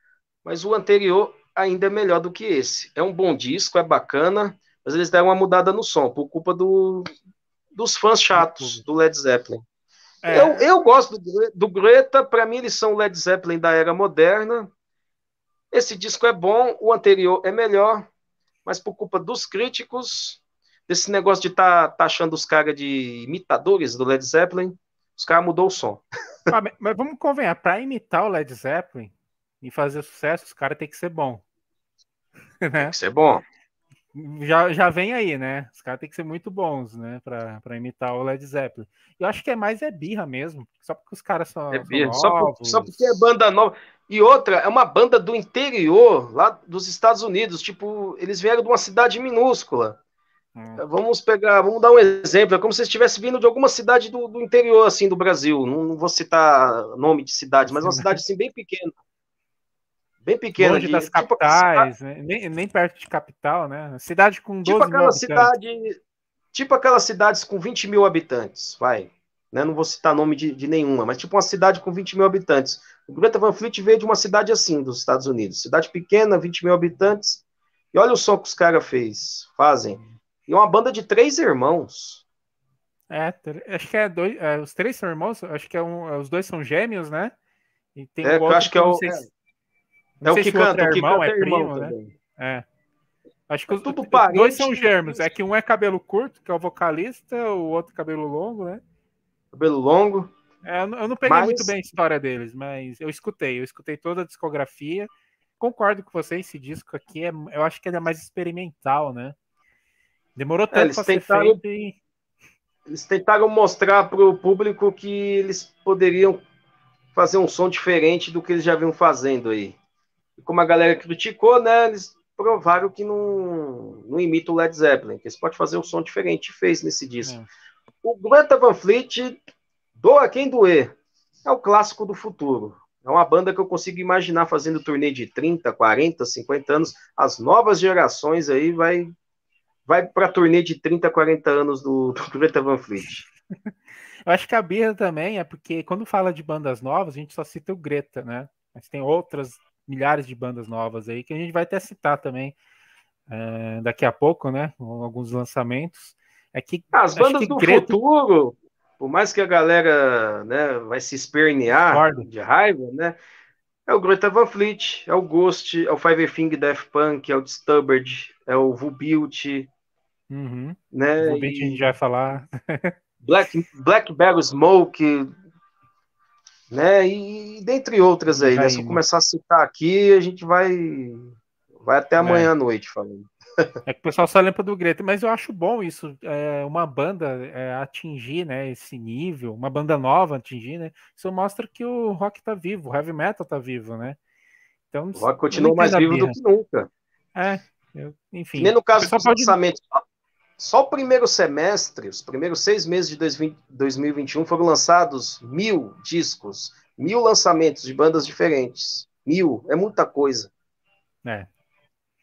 mas o anterior ainda é melhor do que esse. É um bom disco, é bacana, mas eles deram uma mudada no som, por culpa do, dos fãs chatos do Led Zeppelin. É. Eu, eu gosto do, do Greta, para mim eles são o Led Zeppelin da era moderna. Esse disco é bom, o anterior é melhor, mas por culpa dos críticos, desse negócio de estar tá taxando os caras de imitadores do Led Zeppelin, os caras mudou o som. Ah, mas vamos convenhar, para imitar o Led Zeppelin e fazer sucesso, os caras tem que ser bom. Né? Tem que ser bom. Já, já vem aí, né? Os caras têm que ser muito bons, né? Para imitar o Led Zeppelin. Eu acho que é mais é birra mesmo. Só porque os caras são. É birra, são só, por, só porque é banda nova. E outra, é uma banda do interior, lá dos Estados Unidos. Tipo, eles vieram de uma cidade minúscula. Hum. Vamos pegar, vamos dar um exemplo. É como se estivesse vindo de alguma cidade do, do interior, assim, do Brasil. Não, não, vou citar nome de cidade, mas uma cidade assim bem pequena. Bem pequena. Longe de, das tipo capitais, né? nem, nem perto de capital, né? Cidade com 12 tipo aquela cidade, Tipo aquelas cidades com 20 mil habitantes, vai. Né? Não vou citar nome de, de nenhuma, mas tipo uma cidade com 20 mil habitantes. O Greta Van Fleet veio de uma cidade assim, dos Estados Unidos. Cidade pequena, 20 mil habitantes. E olha o som que os caras fez, fazem. E uma banda de três irmãos. É, acho que é dois. É, os três são irmãos, acho que é um, é, os dois são gêmeos, né? E tem é, um acho que é o. Se, é o que canta, é o que irmão, canta é, é primo, né? É. Acho que é os, tudo parente, dois são gêmeos. É que um é cabelo curto, que é o vocalista, o outro cabelo longo, né? Cabelo longo. É, eu não peguei mas... muito bem a história deles, mas eu escutei, eu escutei toda a discografia. Concordo com você, esse disco aqui é, eu acho que ele é mais experimental, né? Demorou é, tanto é, para ser feito e... Eles tentaram mostrar para o público que eles poderiam fazer um som diferente do que eles já vinham fazendo aí. E como a galera criticou, né, eles provaram que não, não imita o Led Zeppelin, que eles podem fazer um som diferente, fez nesse disco. É. O Greta Van Fleet, doa quem doer, é o clássico do futuro. É uma banda que eu consigo imaginar fazendo turnê de 30, 40, 50 anos. As novas gerações aí vai vai para turnê de 30, 40 anos do, do Greta Van Fleet. Eu acho que a birra também é porque quando fala de bandas novas, a gente só cita o Greta, né? Mas tem outras milhares de bandas novas aí que a gente vai até citar também é, daqui a pouco, né? Alguns lançamentos. É que ah, as bandas do Greta... futuro, por mais que a galera né, vai se espernear de raiva, né? É o Greta Van Fleet, é o Ghost, é o Five Finger Death Punk, é o Disturbed, é o Vubilt, Uhum. Né? O e... a gente vai falar. Black, Black Barrel Smoke, né? E, dentre outras aí, né? Se eu começar a citar aqui, a gente vai vai até amanhã é. à noite falando. É que o pessoal só lembra do Greta, mas eu acho bom isso, é, uma banda é, atingir né, esse nível, uma banda nova atingir, né? Isso mostra que o rock tá vivo, o heavy metal tá vivo, né? Então, o rock continua mais vivo do que nunca. É, eu, enfim. Nem no caso dos pode... lançamentos, só o primeiro semestre, os primeiros seis meses de 2021 foram lançados mil discos, mil lançamentos de bandas diferentes. Mil, é muita coisa. É.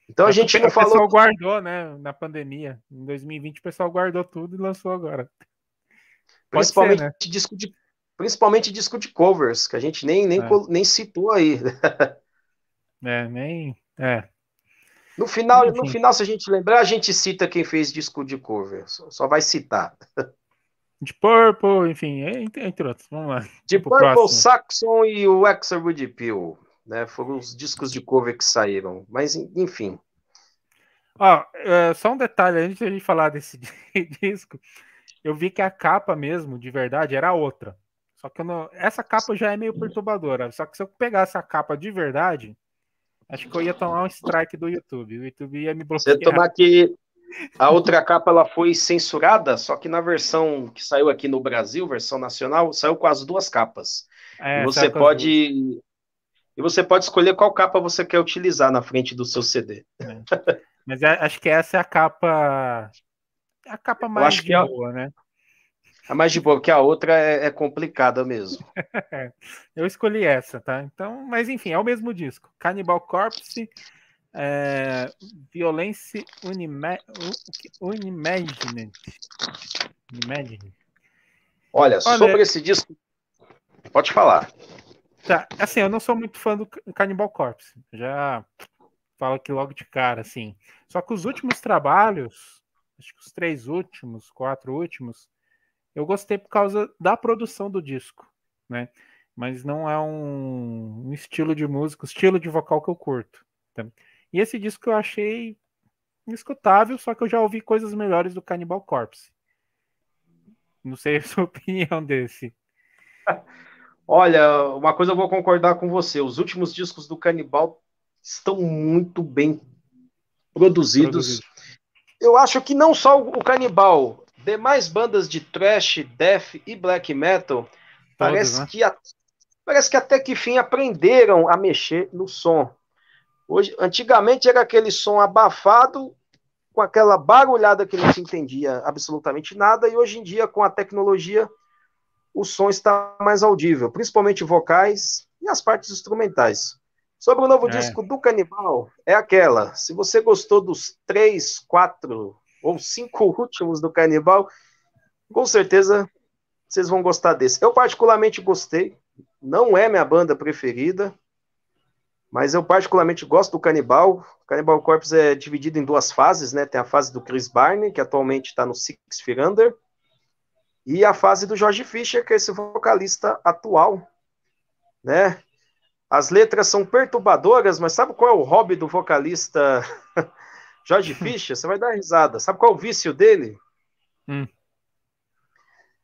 Então a gente não falou. O pessoal guardou, né? Na pandemia. Em 2020 o pessoal guardou tudo e lançou agora. principalmente, ser, né? disco de, principalmente disco de covers, que a gente nem, nem, é. nem citou aí. é, nem. É. No final, no final, se a gente lembrar, a gente cita quem fez disco de cover. Só, só vai citar. De Purple, enfim, entre outros. Vamos lá. De Purple. Saxon e o Exorwood Pill. Né? Foram os discos de cover que saíram. Mas, enfim. Ó, é, só um detalhe, antes de a gente falar desse disco, eu vi que a capa mesmo, de verdade, era outra. Só que não... essa capa já é meio perturbadora. Só que se eu pegasse a capa de verdade, acho que eu ia tomar um strike do YouTube. O YouTube ia me bloquear. Você tomar que a outra capa ela foi censurada, só que na versão que saiu aqui no Brasil, versão nacional, saiu com as duas capas. É, e você pode e você pode escolher qual capa você quer utilizar na frente do seu CD. É. Mas é, acho que essa é a capa a capa mais é boa, né? A mais de boa, porque a outra é, é complicada mesmo. Eu escolhi essa, tá? Então, mas enfim, é o mesmo disco. Cannibal Corpse, é, Violence Unimagined. Unimagined. Olha, Olha, sobre esse disco, pode falar. Tá, assim, eu não sou muito fã do Cannibal Corpse. Já falo aqui logo de cara, assim. Só que os últimos trabalhos, acho que os três últimos, quatro últimos, eu gostei por causa da produção do disco, né? Mas não é um, um estilo de música, estilo de vocal que eu curto. Tá? E esse disco eu achei escutável, só que eu já ouvi coisas melhores do Cannibal Corpse. Não sei a sua opinião desse. Olha, uma coisa eu vou concordar com você. Os últimos discos do Cannibal estão muito bem produzidos. Produzido. Eu acho que não só o Cannibal, demais bandas de thrash, death e black metal, Todos, parece, né? que a, parece que até que fim aprenderam a mexer no som. Hoje, antigamente era aquele som abafado, com aquela barulhada que não se entendia absolutamente nada, e hoje em dia, com a tecnologia, o som está mais audível, principalmente vocais e as partes instrumentais. Sobre o novo é. disco do Canibal, é aquela. Se você gostou dos três, quatro ou cinco últimos do Canibal, com certeza vocês vão gostar desse. Eu particularmente gostei. Não é minha banda preferida, mas eu particularmente gosto do Canibal. O Canibal Corpse é dividido em duas fases, né? Tem a fase do Chris Barney, que atualmente está no Six Feet Under, e a fase do George Fisher, que é esse vocalista atual, né? As letras são perturbadoras, mas sabe qual é o hobby do vocalista George Fisher? Você vai dar risada. Sabe qual é o vício dele? Hum.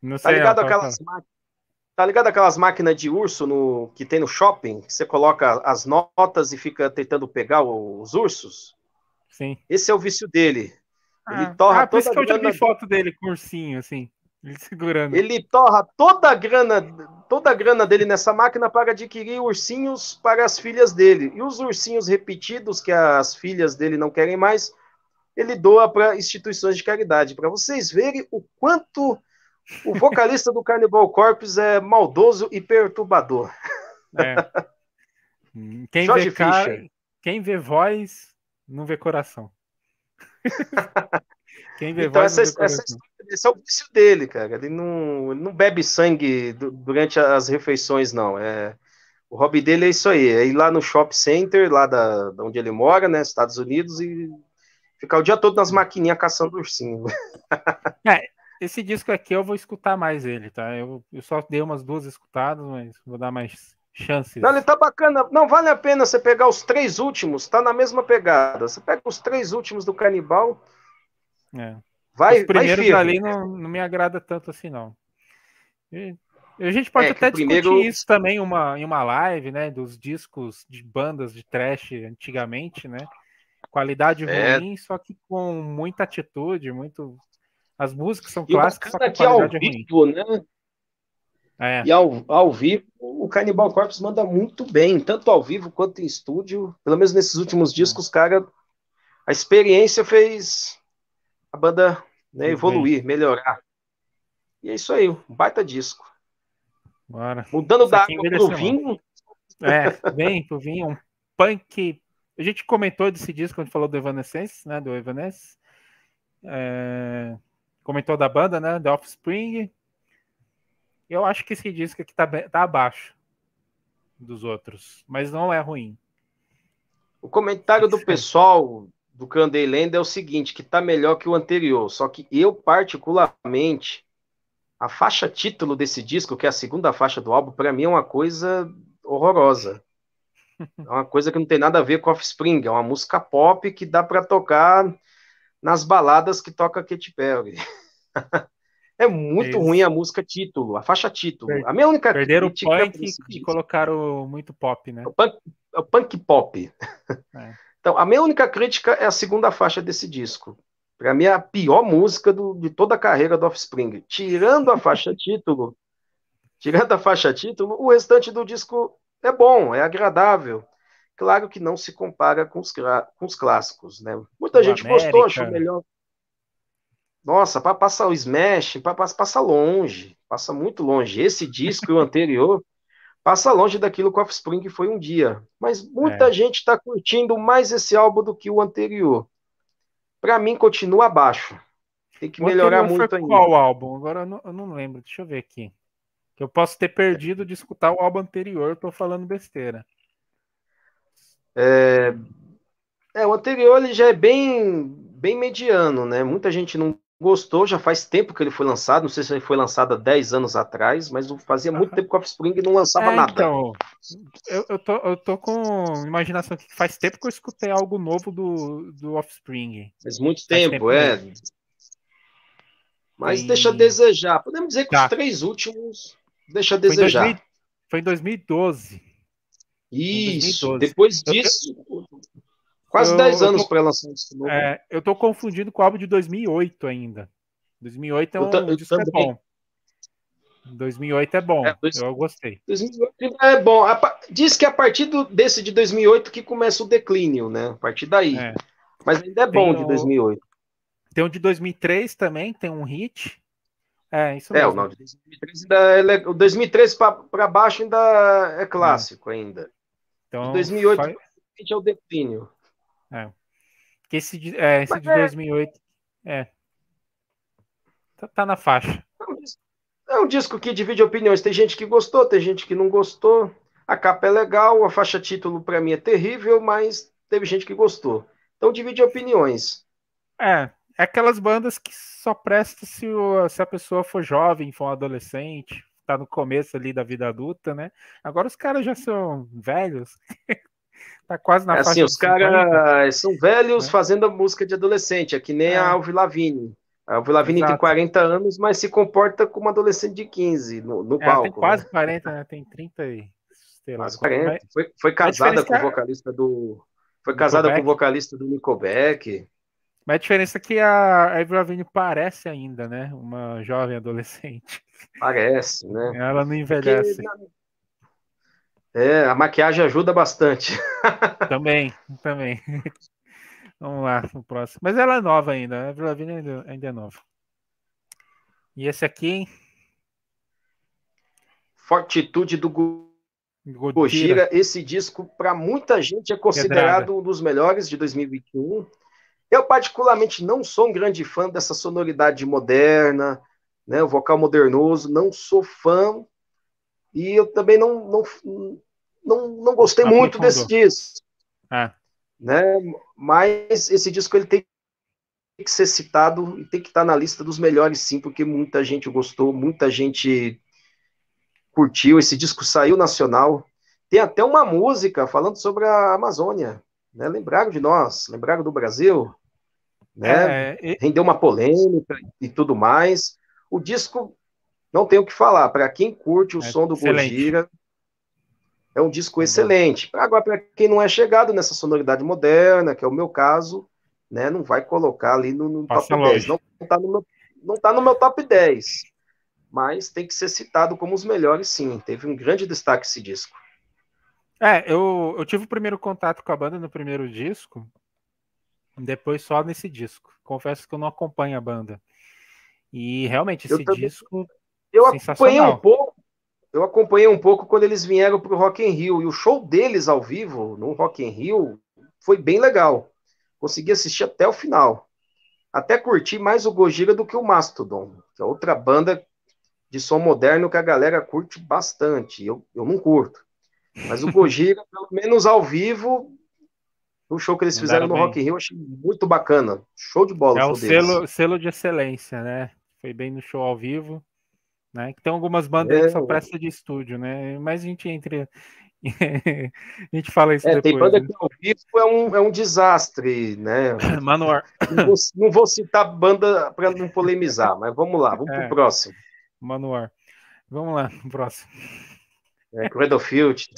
Não tá sei. Tá ligado aquelas máquinas Tá ligado aquelas máquinas de urso no, que tem no shopping? Que você coloca as notas e fica tentando pegar os ursos? Sim. Esse é o vício dele. Ele ah, torra ah, por isso que eu já vi foto dele com ursinho, assim, ele segurando. Ele torra toda a grana, toda a grana dele nessa máquina para adquirir ursinhos para as filhas dele. E os ursinhos repetidos que as filhas dele não querem mais, ele doa para instituições de caridade. Para vocês verem o quanto o vocalista do Cannibal Corpse é maldoso e perturbador. É. Quem, vê cara, quem vê voz, não vê coração. quem vê então, essa, essa, esse é o vício dele, cara. Ele não, ele não bebe sangue durante as refeições, não. É, o hobby dele é isso aí: é ir lá no shopping center, lá da, da onde ele mora, né, Estados Unidos, e ficar o dia todo nas maquininhas caçando ursinho. É, esse disco aqui eu vou escutar mais ele, tá? Eu, eu só dei umas duas escutadas, mas vou dar mais chances. Não, ele tá bacana. Não vale a pena você pegar os três últimos, tá na mesma pegada. Você pega os três últimos do Canibal. É. Vai, os primeiros vai ali não, não me agrada tanto assim, não. E, a gente pode é, até discutir primeiro... isso também uma, em uma live, né? Dos discos de bandas de trash antigamente, né? Qualidade é. ruim, só que com muita atitude, muito as músicas são clássicas, só que aqui ao vivo, né? É. E ao, ao vivo, o Cannibal Corpse manda muito bem, tanto ao vivo quanto em estúdio. Pelo menos nesses últimos discos, cara, a experiência fez a banda né, evoluir, melhorar. E é isso aí, um baita disco. Bora. Mudando da água pro vinho. É, bem pro vinho, um punk. A gente comentou desse disco quando falou do Evanescence, né? Do Evanescence. É comentou da banda, né? The Offspring. Eu acho que esse disco aqui tá, tá abaixo dos outros, mas não é ruim. O comentário do pessoal do Candeland é o seguinte, que tá melhor que o anterior, só que eu particularmente a faixa título desse disco, que é a segunda faixa do álbum, para mim é uma coisa horrorosa. É uma coisa que não tem nada a ver com Offspring, é uma música pop que dá para tocar nas baladas que toca Katy Perry. É muito ruim a música título, a faixa título. Per... A minha única Perderam o punk e colocaram muito pop, né? O punk, o punk pop. É. Então, a minha única crítica é a segunda faixa desse disco. Para mim, é a pior música do, de toda a carreira do Offspring. Tirando a faixa título, tirando a faixa título, o restante do disco é bom, é agradável. Claro que não se compara com os, com os clássicos, né? Muita o gente América. gostou, achou melhor. Nossa, passa o Smash, passa longe, passa muito longe. Esse disco e o anterior passa longe daquilo que o Offspring foi um dia. Mas muita é. gente está curtindo mais esse álbum do que o anterior. Para mim, continua abaixo. Tem que o melhorar muito ainda. Qual álbum? Agora eu não, eu não, lembro. Deixa eu ver aqui. Eu posso ter perdido de escutar o álbum anterior. Estou falando besteira. É... é, o anterior ele já é bem, bem mediano, né? Muita gente não gostou, já faz tempo que ele foi lançado, não sei se ele foi lançado há 10 anos atrás, mas fazia muito tempo que o Offspring não lançava é, nada. Então, eu, eu, tô, eu tô com imaginação que faz tempo que eu escutei algo novo do, do Offspring. Faz muito faz tempo, tempo, é. Mesmo. Mas deixa a desejar. Podemos dizer que tá. os três últimos deixa a desejar. Foi em, 2000, foi em 2012. Isso, 2012. depois disso, Quase 10 anos para lançar esse novo. É, eu tô confundindo com o álbum de 2008 ainda. 2008 é um eu, disco é bom. 2008 é bom, é, dois, eu gostei. 2008 é bom. Diz que é a partir do, desse de 2008 que começa o declínio, né? A partir daí. É. Mas ainda é bom tem de 2008. tem um de 2003 também, tem um hit. É, isso mesmo. É, o não, de 2003 ainda é, o 2003 para baixo ainda é clássico é. ainda. Então, de 2008 faz... é o declínio. É. Que esse, é, esse de é... 2008 é. Tá, tá, na faixa. É um disco que divide opiniões. Tem gente que gostou, tem gente que não gostou. A capa é legal, a faixa título para mim é terrível, mas teve gente que gostou. Então divide opiniões. É, é aquelas bandas que só presta se, o, se a pessoa for jovem, for um adolescente, tá no começo ali da vida adulta, né? Agora os caras já são velhos. Tá quase na é assim, os caras são velhos é. fazendo música de adolescente, é que nem é. a Alvi Lavigne. A Alvi Lavigne tem 40 anos, mas se comporta como uma adolescente de 15 no, no é, palco. Tem quase né? 40, né? Tem 30 e... Sei lá, quase 40. Foi, foi casada com o vocalista do... Foi casada com o vocalista do Nickelback. Mas a diferença é que a Avril Lavigne parece ainda, né? Uma jovem adolescente. Parece, né? Ela não envelhece. Porque, é, a maquiagem ajuda bastante. Também, também. Vamos lá, o próximo. Mas ela é nova ainda, a Vila ainda, ainda é nova. E esse aqui, Fortitude do Gojira. Esse disco, para muita gente, é considerado Pedrada. um dos melhores de 2021. Eu, particularmente, não sou um grande fã dessa sonoridade moderna, né, o vocal modernoso, não sou fã, e eu também não, não, não, não gostei muito desse disco. É. Né? Mas esse disco ele tem que ser citado e tem que estar na lista dos melhores, sim, porque muita gente gostou, muita gente curtiu. Esse disco saiu nacional. Tem até uma música falando sobre a Amazônia. Né? Lembraram de nós, lembraram do Brasil. Né? É, e... Rendeu uma polêmica e tudo mais. O disco não tenho o que falar. Para quem curte o é som do excelente. Gojira, é um disco excelente. Agora, para quem não é chegado nessa sonoridade moderna, que é o meu caso, né, não vai colocar ali no, no top longe. 10. Não está no, meu, não tá no meu top 10. Mas tem que ser citado como os melhores, sim. Teve um grande destaque esse disco. É, eu, eu tive o primeiro contato com a banda no primeiro disco, depois só nesse disco. Confesso que eu não acompanho a banda. E realmente, esse disco eu acompanhei um pouco, eu acompanhei um pouco quando eles vieram para o Rock in Rio e o show deles ao vivo no Rock in Rio foi bem legal. Consegui assistir até o final. Até curti mais o Gojira do que o Mastodon, que é outra banda de som moderno que a galera curte bastante. Eu, eu não curto. Mas o Gojira, pelo menos ao vivo, o show que eles fizeram no. Rock in Rio, eu achei muito bacana. Show de bola. É o selo, selo de excelência, né? Foi bem no show ao vivo. Né? Que tem algumas bandas é, que só presta de estúdio, né? Mas a gente entra a gente fala isso é, depois. Tem banda né? que ao vivo é um, é um desastre, né? Manowar. Não vou, não vou citar banda para não polemizar, mas vamos lá, vamos é. pro próximo. Manowar. Vamos lá, próximo. É, Cradlefield.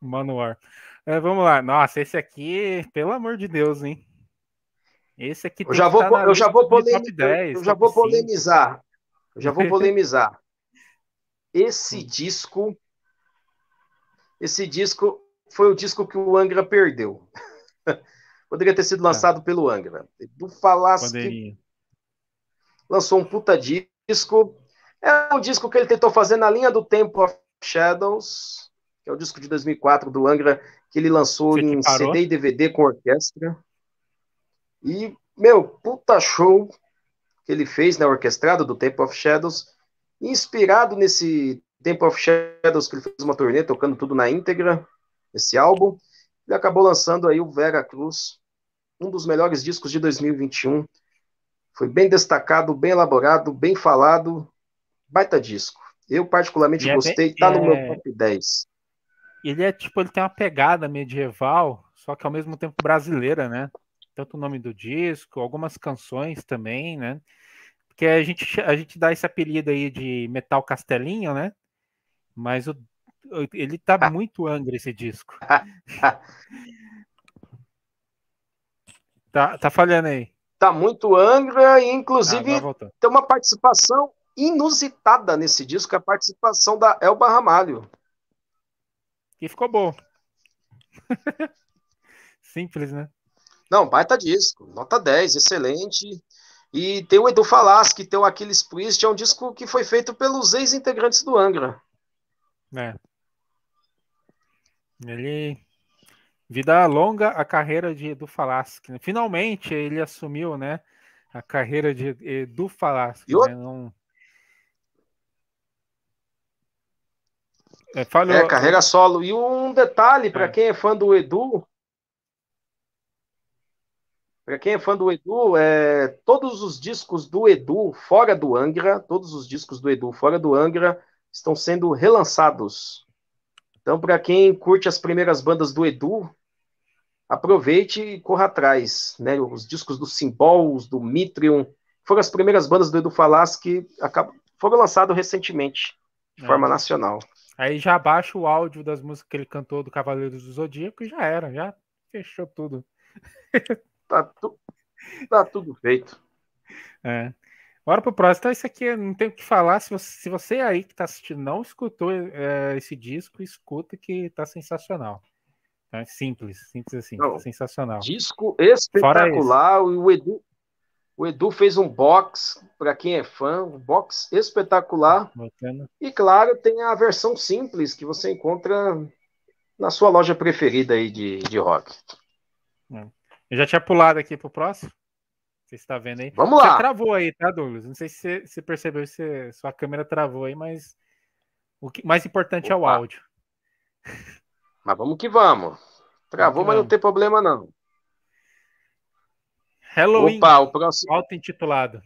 Manowar. É, vamos lá. Nossa, esse aqui, pelo amor de Deus, hein? Esse aqui eu já vou, eu já vou, polemi 10, eu já vou polemizar. Eu já vou polemizar. Esse hum. disco esse disco foi o disco que o Angra perdeu. Poderia ter sido tá. lançado pelo Angra. Do Falasque lançou um puta disco. É um disco que ele tentou fazer na linha do Temple of Shadows, que é o disco de 2004 do Angra, que ele lançou Você em CD e DVD com orquestra. E, meu, puta show que ele fez, né, orquestrado do Temple of Shadows, inspirado nesse Temple of Shadows, que ele fez uma turnê tocando tudo na íntegra, esse álbum. Ele acabou lançando aí o Vera Cruz, um dos melhores discos de 2021. Foi bem destacado, bem elaborado, bem falado. Baita disco. Eu particularmente gostei, bem, tá no é... meu top 10. Ele é tipo, ele tem uma pegada medieval, só que ao mesmo tempo brasileira, né? Tanto o nome do disco, algumas canções também, né? Porque a gente, a gente dá esse apelido aí de metal castelinho, né? Mas o, ele tá muito Angra esse disco. tá, tá falhando aí. Tá muito Angra e inclusive ah, tem uma participação inusitada nesse disco, a participação da Elba Ramalho. Que ficou bom. Simples, né? Não, baita disco, nota 10, excelente. E tem o Edu Falaschi, tem o Aquiles Priest, é um disco que foi feito pelos ex-integrantes do Angra. É. Ele. Vida longa a carreira de Edu Falaschi. Né? Finalmente ele assumiu, né? A carreira de Edu Falaschi. Né? Não... É, falhou... é, carreira solo. E um detalhe, para é. quem é fã do Edu, para quem é fã do Edu, é, todos os discos do Edu, fora do Angra, todos os discos do Edu, fora do Angra, estão sendo relançados. Então, para quem curte as primeiras bandas do Edu, aproveite e corra atrás. Né? Os discos do Symbol, do Mitrium, foram as primeiras bandas do Edu Falas que foram lançados recentemente, de é. forma nacional. Aí já baixa o áudio das músicas que ele cantou do Cavaleiros do Zodíaco e já era, já fechou tudo. tá, tu, tá tudo feito. É. Bora pro próximo. Então, isso aqui não tem o que falar. Se você, se você aí que está assistindo não escutou é, esse disco, escuta que tá sensacional. É simples, simples assim, não, sensacional. Disco espetacular. O Edu, o Edu fez um box para quem é fã, um box espetacular. Bacana. E claro, tem a versão simples que você encontra na sua loja preferida aí de, de rock. É. Eu já tinha pulado aqui pro próximo. Você está vendo aí? Vamos lá. Você travou aí, tá, Douglas? Não sei se você percebeu se sua câmera travou aí, mas o que mais importante Opa. é o áudio. Mas vamos que vamos. Travou, vamos mas não tem problema não. Halloween. Opa, o próximo. Auto-intitulado.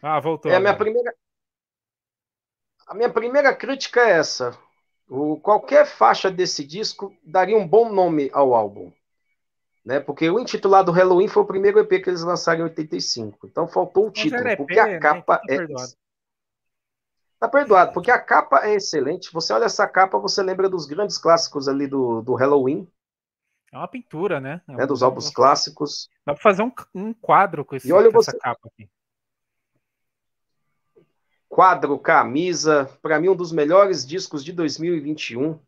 Ah, voltou. É a minha primeira. A minha primeira crítica é essa. O, qualquer faixa desse disco daria um bom nome ao álbum né? Porque o intitulado Halloween foi o primeiro EP que eles lançaram em 85. Então faltou o título, EP, porque a né? capa então tá é perdoado. Tá perdoado, porque a capa é excelente. Você olha essa capa, você lembra dos grandes clássicos ali do, do Halloween. É uma pintura, né? É, é dos álbuns clássicos. Dá para fazer um, um, quadro com, esse, e olha com você... essa capa aqui. Quadro, camisa, para mim um dos melhores discos de 2021.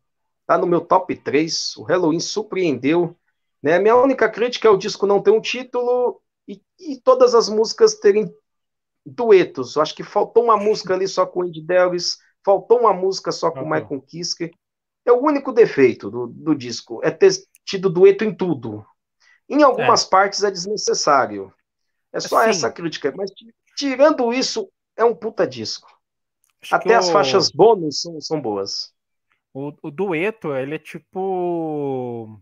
Tá no meu top 3. O Halloween surpreendeu. Né? Minha única crítica é o disco não ter um título e, e todas as músicas terem duetos. Eu acho que faltou uma música ali só com Andy Davis, faltou uma música só com uhum. Michael Kiske. É o único defeito do, do disco, é ter tido dueto em tudo. Em algumas é. partes é desnecessário. É só Sim. essa crítica. Mas tirando isso, é um puta disco. Até as o... faixas bônus são, são boas. O, o, dueto, ele é tipo.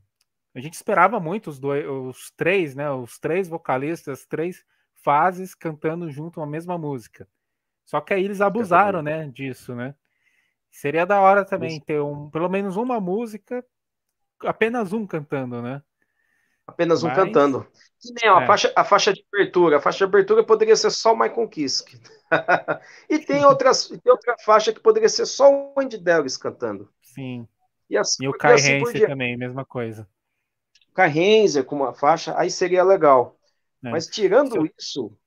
A gente esperava muito os, dois, os três, né? Os três vocalistas, três fases cantando junto a mesma música. Só que aí eles abusaram, né, disso, né? Seria da hora também ter um, pelo menos uma música, apenas um cantando, né? Apenas um Mas... cantando. E nem, ó, é. a, faixa, a faixa de abertura. A faixa de abertura poderia ser só o Michael Kiske. e tem, outras, tem outra faixa que poderia ser só o Andy Delris cantando. Sim. E, assim, e o Kai assim também, mesma coisa. Kai Henze com uma faixa, aí seria legal. É. Mas tirando só, isso.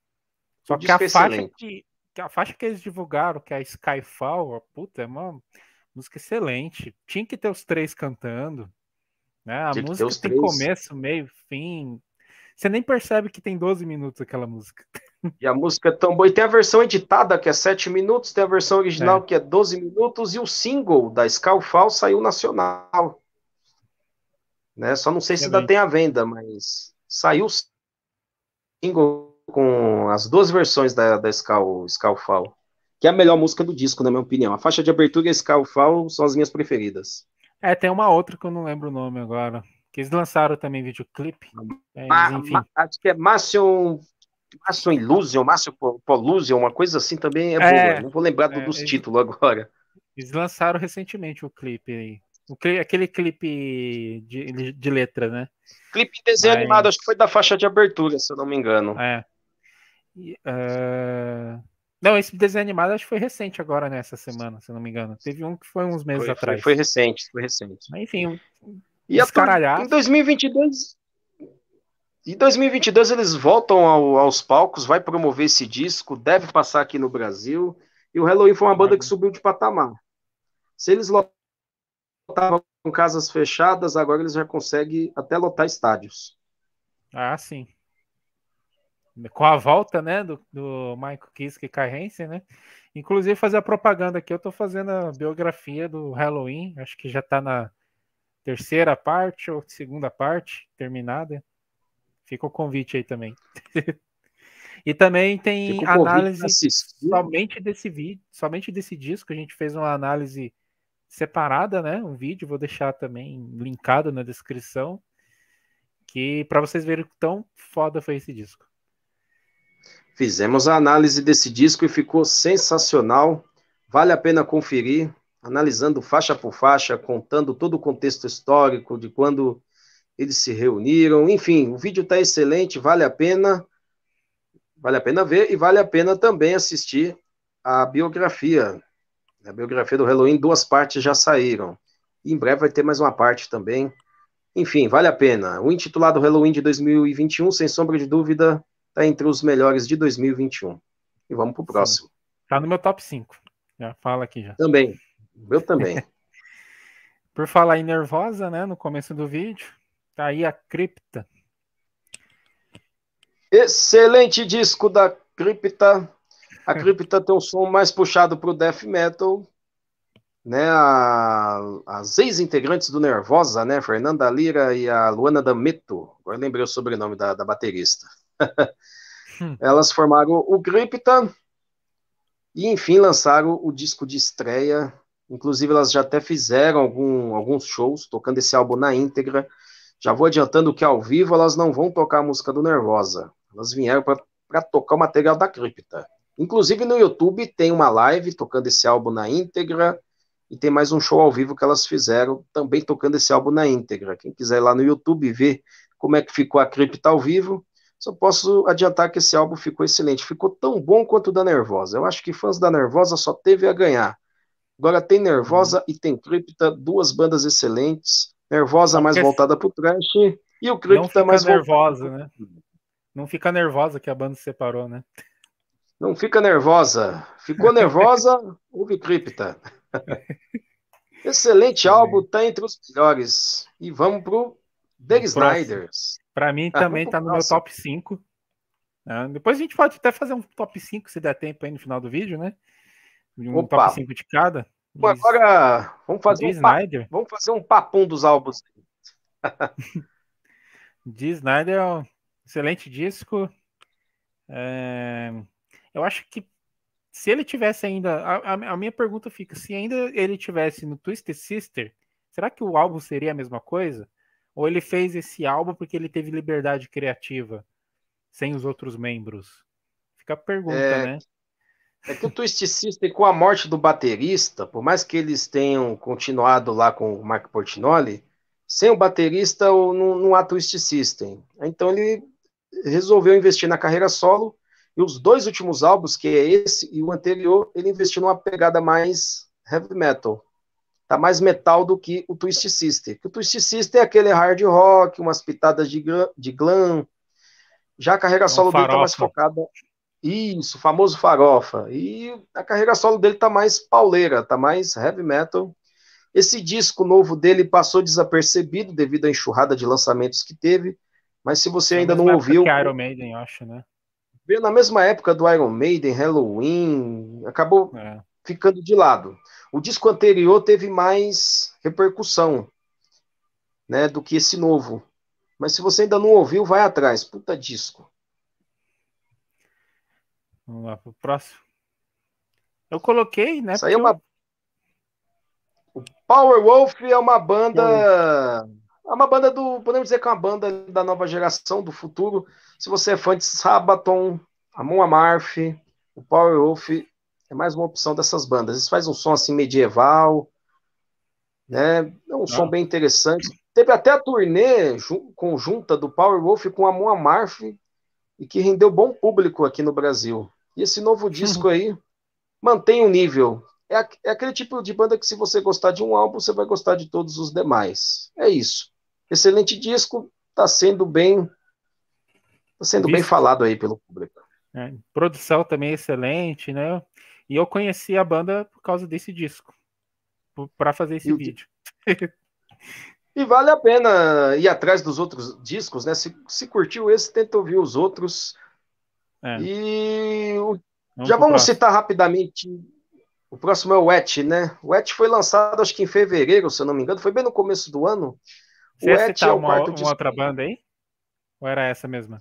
Só que a faixa que, a faixa que eles divulgaram, que é a Skyfall, puta, é uma música excelente. Tinha que ter os três cantando. Né? A Tinha música tem três. começo, meio, fim. Você nem percebe que tem 12 minutos aquela música. E a música é tão boa. E tem a versão editada, que é 7 minutos, tem a versão original, é. que é 12 minutos, e o single da Skyfall saiu nacional. Né? Só não sei se ainda tem a venda, mas saiu single com as duas versões da, da Skal, Skyfall, que é a melhor música do disco, na minha opinião. A faixa de abertura e a Skyfall são as minhas preferidas. É, tem uma outra que eu não lembro o nome agora. Que eles lançaram também videoclipe. Enfim. acho que é Massion Massion Illusion, Massion Pollusion, uma coisa assim também é, é boa. Não vou lembrar é, dos títulos agora. Eles lançaram recentemente o clipe aí. Aquele clipe de, de letra, né? Clipe desenho Mas... animado, acho que foi da faixa de abertura, se eu não me engano. É. Uh... Não, esse desenho animado acho que foi recente agora, nessa semana, se eu não me engano. Teve um que foi uns meses foi, atrás. Foi, foi, recente, foi recente. Mas, enfim, e a, em 2022 em 2022 eles voltam ao, aos palcos, vai promover esse disco, deve passar aqui no Brasil. E o Halloween foi uma banda que subiu de patamar. Se eles lotavam com casas fechadas, agora eles já conseguem até lotar estádios. Ah, sim com a volta, né, do, do Michael Kiske e Kai Hansen, né? Inclusive fazer a propaganda aqui, eu tô fazendo a biografia do Halloween, acho que já tá na terceira parte ou segunda parte terminada. Fica o convite aí também. e também tem análise somente desse vídeo, somente desse disco, a gente fez uma análise separada, né? Um vídeo, vou deixar também linkado na descrição, que para vocês verem o tão foda foi esse disco. Fizemos a análise desse disco e ficou sensacional. Vale a pena conferir, analisando faixa por faixa, contando todo o contexto histórico de quando eles se reuniram. Enfim, o vídeo está excelente, vale a pena. Vale a pena ver e vale a pena também assistir a biografia. A biografia do Halloween, duas partes já saíram. E em breve vai ter mais uma parte também. Enfim, vale a pena. O intitulado Halloween de 2021, sem sombra de dúvida, está entre os melhores de 2021. E vamos para o próximo. Está no meu top 5. Já fala aqui já. Também. Eu também. Por falar em nervosa, né? No começo do vídeo, tá aí a Cripta. Excelente disco da Cripta. A Cripta tem um som mais puxado para o death metal. Né, a, as ex-integrantes do Nervosa, né, Fernanda Lira e a Luana D'Ameto, agora lembrei o sobrenome da, da baterista. Hum. Elas formaram o Crypta e, enfim, lançaram o disco de estreia. Inclusive, elas já até fizeram algum, alguns shows tocando esse álbum na íntegra. Já vou adiantando que ao vivo elas não vão tocar a música do Nervosa. Elas vieram para tocar o material da Crypta. Inclusive no YouTube tem uma live tocando esse álbum na íntegra e tem mais um show ao vivo que elas fizeram também tocando esse álbum na íntegra. Quem quiser ir lá no YouTube ver como é que ficou a Crypta ao vivo, só posso adiantar que esse álbum ficou excelente. Ficou tão bom quanto o da Nervosa. Eu acho que fãs da Nervosa só teve a ganhar. Agora tem Nervosa uhum. e tem Cripta, duas bandas excelentes. Nervosa mais voltada para o trash e o Cripta mais nervosa, voltada. né? Não fica nervosa que a banda se separou, né? Não fica nervosa. Ficou nervosa, houve Cripta. Excelente álbum, tá entre os melhores. E vamos pro The Snyders. Para mim ah, também tá no meu top 5. Né? Depois a gente pode até fazer um top 5 se der tempo aí no final do vídeo, né? Um Opa. top 5 de cada. Bom, agora vamos fazer, um Snyder. vamos fazer um papum dos álbuns. de Snyder é um excelente disco. É... Eu acho que se ele tivesse ainda. A, a, minha pergunta fica: se ainda ele tivesse no Twisted Sister, será que o álbum seria a mesma coisa? Ou ele fez esse álbum porque ele teve liberdade criativa sem os outros membros? Fica a pergunta, é... né? É que o Twist System, com a morte do baterista, por mais que eles tenham continuado lá com o Mark Portinoli, sem o baterista não, não há Twist System. Então ele resolveu investir na carreira solo, e os dois últimos álbuns, que é esse e o anterior, ele investiu numa pegada mais heavy metal. Tá mais metal do que o Twist Sister. O Twist Sister é aquele hard rock, umas pitadas de, de glam. Já a carreira solo dele tá mais focada. Isso, famoso farofa. E a carreira solo dele tá mais pauleira, tá mais heavy metal. Esse disco novo dele passou desapercebido devido à enxurrada de lançamentos que teve. Mas se você é ainda não ouviu. Que Iron Maiden, eu acho, né? Veio na mesma época do Iron Maiden, Halloween, acabou é. ficando de lado. O disco anterior teve mais repercussão, né, do que esse novo. Mas se você ainda não ouviu, vai atrás. Puta disco. Vamos lá pro próximo. Eu coloquei, né? Isso aí é uma. O Power Wolf é uma banda. É uma banda do. Podemos dizer que é uma banda da nova geração, do futuro. Se você é fã de Sabaton, Amon Amarth, o Power Wolf é mais uma opção dessas bandas. Eles fazem um som assim medieval, né? É um ah. som bem interessante. Teve até a turnê conjunta do Power Wolf com Amon Amarth e que rendeu bom público aqui no Brasil. E esse novo disco aí mantém o nível. É, é, aquele tipo de banda que, se você gostar de um álbum, você vai gostar de todos os demais. É isso. Excelente disco, está sendo bem Está sendo bem falado aí pelo público. É, produção também excelente, né? E eu conheci a banda por causa desse disco, para fazer esse e vídeo. e vale a pena ir atrás dos outros discos, né? Se, se curtiu esse, tenta ouvir os outros. É. E o, já vamos citar rapidamente. O próximo é o Wet, né? O Wet foi lançado, acho que em fevereiro, se eu não me engano, foi bem no começo do ano. Você o Wet é o uma, quarto uma outra banda aí? Ou era essa mesma?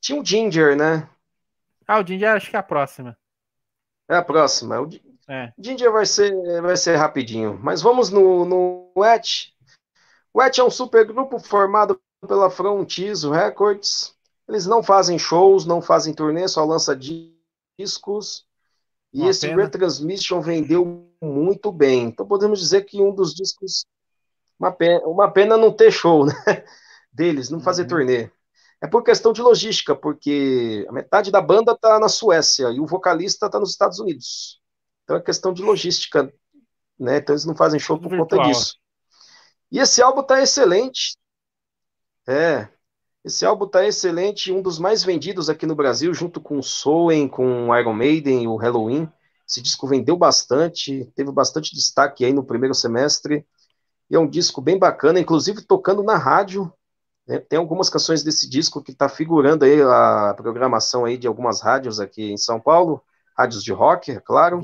Tinha o Ginger, né? Ah, o Ginger acho que é a próxima. É a próxima. O é. Ginger vai ser, vai ser rapidinho. Mas vamos no, no Wet. O Wet é um super grupo formado pela Frontizo Records. Eles não fazem shows, não fazem turnê, só lança discos. E uma esse pena. Retransmission vendeu muito bem. Então podemos dizer que um dos discos. Uma pena, uma pena não ter show, né? Deles, não fazer uhum. turnê. É por questão de logística, porque a metade da banda está na Suécia e o vocalista está nos Estados Unidos. Então é questão de logística, né? Então eles não fazem show por Virtual. conta disso. E esse álbum está excelente. É, esse álbum está excelente, um dos mais vendidos aqui no Brasil, junto com o Soen, com o Iron Maiden o Halloween. Esse disco vendeu bastante, teve bastante destaque aí no primeiro semestre. E é um disco bem bacana, inclusive tocando na rádio, né? Tem algumas canções desse disco que está figurando aí a programação aí de algumas rádios aqui em São Paulo, rádios de rock, é claro.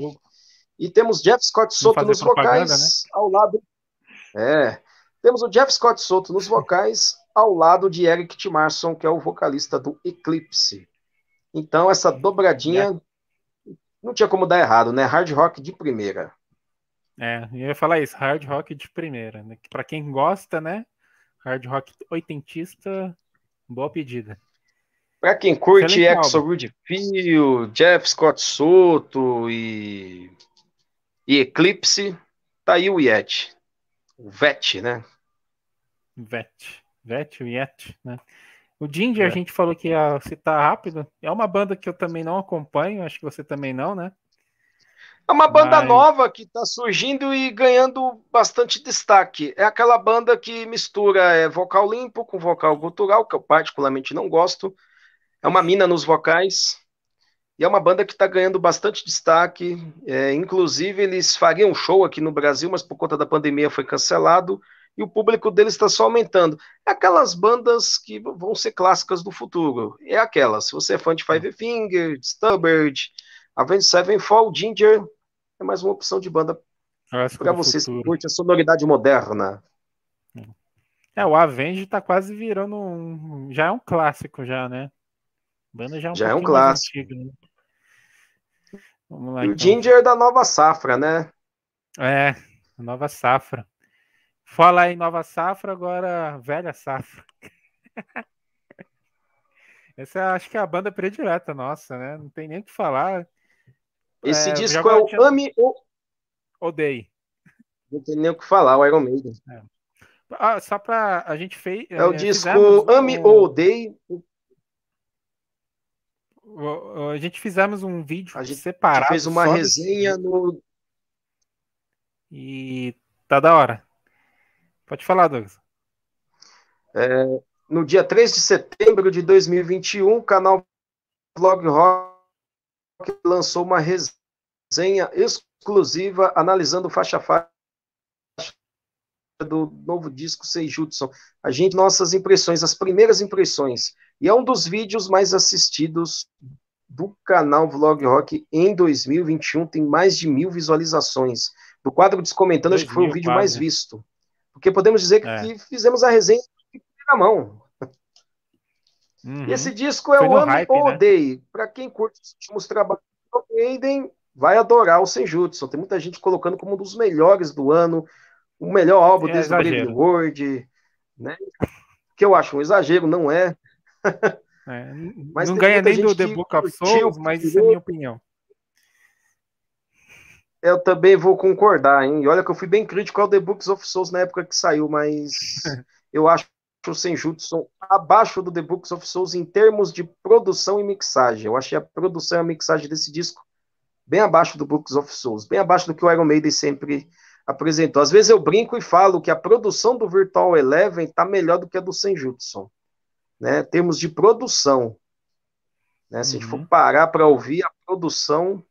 E temos Jeff Scott Soto nos vocais né? ao lado. É. Temos o Jeff Scott Soto nos vocais ao lado de Eric Timarson, que é o vocalista do Eclipse. Então essa dobradinha é. não tinha como dar errado, né? Hard rock de primeira. É, eu ia falar isso, hard rock de primeira. Né? Para quem gosta, né? Hard rock oitentista, boa pedida. Para quem curte Exo Rudfield, Jeff Scott Soto e, e Eclipse, tá aí o Yet. O Vet, né? Vet. Vet, o Yet, né? O Ginger, é. a gente falou que ia citar rápido. É uma banda que eu também não acompanho, acho que você também não, né? É uma banda Mas... nova que está surgindo e ganhando bastante destaque. É aquela banda que mistura é, vocal limpo com vocal gutural, que eu particularmente não gosto. É uma mina nos vocais. E é uma banda que está ganhando bastante destaque. É, inclusive, eles fariam um show aqui no Brasil, mas por conta da pandemia foi cancelado. E o público deles está só aumentando. É aquelas bandas que vão ser clássicas do futuro. É aquelas. Se você é fã de Five Finger, Stubbard, Avenged Sevenfold, Ginger, é mais uma opção de banda para você que curte a sonoridade moderna. É, o Avenged tá quase virando um. Já é um clássico, já, né? A banda já é um, já é um clássico. Antigo, né? Vamos lá, e então. o Ginger da nova safra, né? É, nova safra. Fala aí, nova safra, agora velha safra. Essa acho que é a banda predileta nossa, né? Não tem nem o que falar. Esse é, disco é o tinha... Ame ou Odeie. Não tem nem o que falar, o Iron Maiden. É. Ah, só pra a gente fez. É o é, disco Ame um... ou Odeie. A gente fizemos um vídeo a gente separado. fez uma resenha no. E tá da hora. Pode falar, Douglas. É, no dia 3 de setembro de 2021, o canal Vlog Rock lançou uma resenha exclusiva analisando faixa a faixa do novo disco Seijutsu. A gente, nossas impressões, as primeiras impressões. E é um dos vídeos mais assistidos do canal Vlog Rock em 2021. Tem mais de mil visualizações. Do quadro Descomentando, acho que foi o vídeo quase. mais visto. Porque podemos dizer que, é. que fizemos a resenha na mão. Uhum. Esse disco é Foi o Ame hype, ou né? Odeie. Para quem curte os últimos trabalhos do Maiden, vai adorar o Senjutsu. Tem muita gente colocando como um dos melhores do ano, o melhor álbum é desde o Brave World, né? Que eu acho um exagero, não é. é não ganha nem do The Book of Souls, mas isso é a minha opinião. Eu também vou concordar, hein? E olha que eu fui bem crítico ao The Books of Souls na época que saiu, mas eu acho o Senjutsu abaixo do The Books of Souls em termos de produção e mixagem. Eu achei a produção e a mixagem desse disco bem abaixo do Books of Souls, bem abaixo do que o Iron Maiden sempre apresentou. Às vezes eu brinco e falo que a produção do Virtual Eleven está melhor do que a do Senjutsu, né? Termos de produção, né? Se uhum. a gente for uhum. parar para ouvir a produção,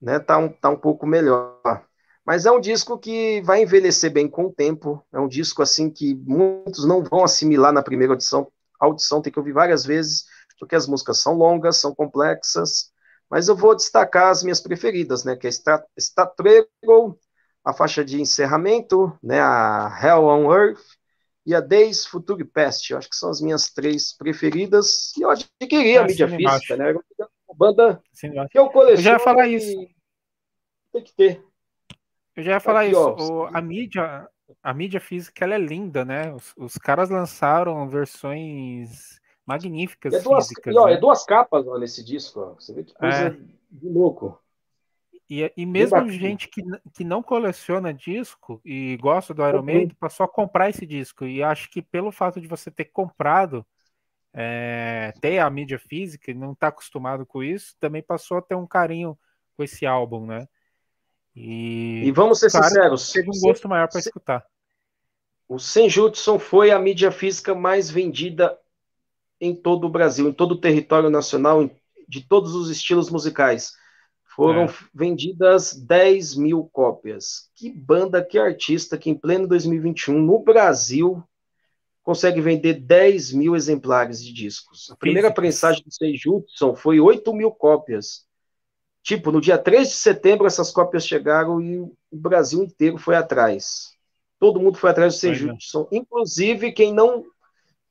né? Tá um, tá um pouco melhor. Mas é um disco que vai envelhecer bem com o tempo. É um disco assim que muitos não vão assimilar na primeira audição. A audição tem que ouvir várias vezes, porque as músicas são longas, são complexas. Mas eu vou destacar as minhas preferidas, né? Que é Star a faixa de encerramento, né? A Hell on Earth e a Days Future Past. Eu acho que são as minhas três preferidas. E eu adquiri a mídia física, né? Uma banda sim, que eu coleciono. Eu já ia falar isso. Tem que ter. Eu já ia falar Aqui, isso. Ó, o, a mídia, a mídia física ela é linda, né? Os, os caras lançaram versões magníficas. É duas, físicas, e, ó, né? é duas capas ó, nesse disco. Ó. Você vê que coisa é. de louco. E, e mesmo gente que, que não coleciona disco e gosta do Iron Maiden, passou a comprar esse disco. E acho que pelo fato de você ter comprado, é, ter a mídia física e não estar tá acostumado com isso, também passou a ter um carinho com esse álbum, né? E, e vamos ser sinceros. Teve um gosto maior para escutar. O Senjutsu foi a mídia física mais vendida em todo o Brasil, em todo o território nacional, de todos os estilos musicais. Foram é. vendidas 10 mil cópias. Que banda, que artista que em pleno 2021, no Brasil, consegue vender 10 mil exemplares de discos. A primeira prensagem do Senjutsu foi 8 mil cópias. Tipo, no dia 3 de setembro, essas cópias chegaram e o Brasil inteiro foi atrás. Todo mundo foi atrás do Senjutsu. Inclusive, quem não,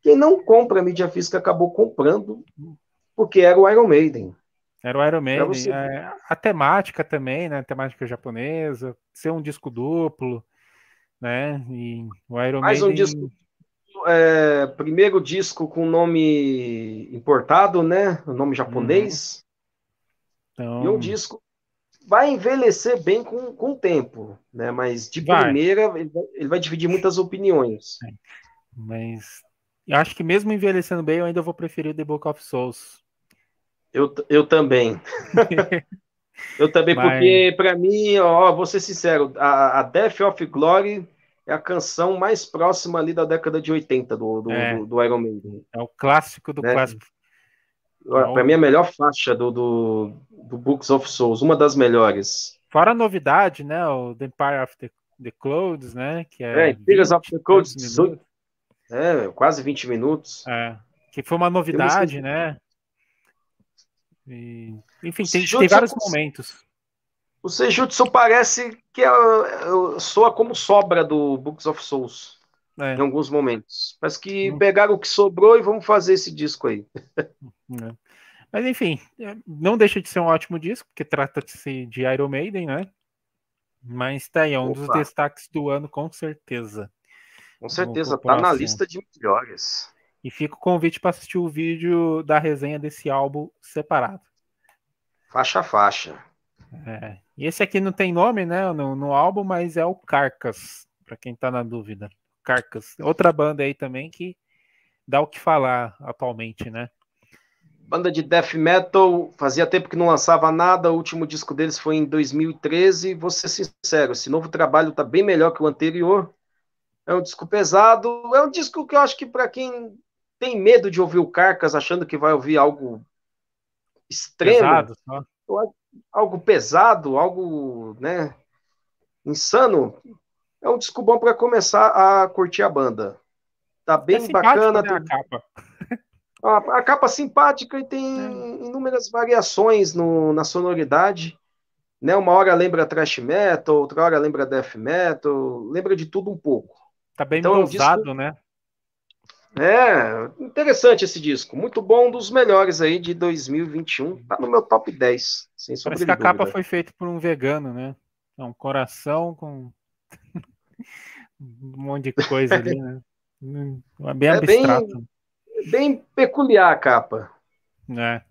quem não compra a mídia física acabou comprando, porque era o Iron Maiden. Era o Iron Maiden. É, a temática também, né? A temática japonesa, ser um disco duplo, né? E o Iron Mais Maiden. um disco. É, primeiro disco com nome importado, né? O nome japonês. Uhum. Então... E um disco vai envelhecer bem com, com o tempo, né? Mas de vai. primeira ele vai, ele vai, dividir muitas opiniões. É. Mas eu acho que mesmo envelhecendo bem, eu ainda vou preferir The Book of Souls. Eu, eu também. eu também, Mas... porque para mim, ó, vou ser sincero, a, a, Death of Glory é a canção mais próxima ali da década de 80 do, do, é. do, do Iron Maiden. É o clássico do né? clássico. Para mim, a melhor faixa do, do, do, Books of Souls, uma das melhores. Fora a novidade, né? O The Empire of the, the Clouds, né? Que é, é Empires of the Clouds, é, quase 20 minutos. É, que foi uma novidade, né? E, enfim, tem, tem, vários momentos. O Sejutsu parece que é, é, soa como sobra do Books of Souls. É. Em alguns momentos. Parece que hum. pegaram o que sobrou e vamos fazer esse disco aí. É. Mas enfim, é, não deixa de ser um ótimo disco, porque trata-se de Iron Maiden, né? Mas tá aí, é um Opa. dos destaques do ano, com certeza. Com certeza, tá na lista de melhores. E fica o convite para assistir o vídeo da resenha desse álbum separado. Faixa a faixa. É. E esse aqui não tem nome, né, no, no álbum, mas é o Carcas, para quem tá na dúvida. Carcas. Outra banda aí também que dá o que falar atualmente, né? Banda de death metal, fazia tempo que não lançava nada, o último disco deles foi em 2013. Vou ser sincero, esse novo trabalho tá bem melhor que o anterior. É um disco pesado, é um disco que eu acho que para quem tem medo de ouvir o Carcas, achando que vai ouvir algo extremo, pesado, algo pesado, algo, né, insano, é um disco bom para começar a curtir a banda. Tá bem é bacana. Né, a capa. A, a, capa simpática e tem é. inúmeras variações no, na sonoridade. Né? Uma hora lembra thrash metal, outra hora lembra death metal, lembra de tudo um pouco. Tá bem então, dosado, disco... né? É, interessante esse disco. Muito bom, um dos melhores aí de 2021. Tá no meu top 10, sem Parece que a capa foi feita por um vegano, né? É um coração com um monte de coisa ali, né? É bem abstrato. Bem, bem peculiar a capa. É.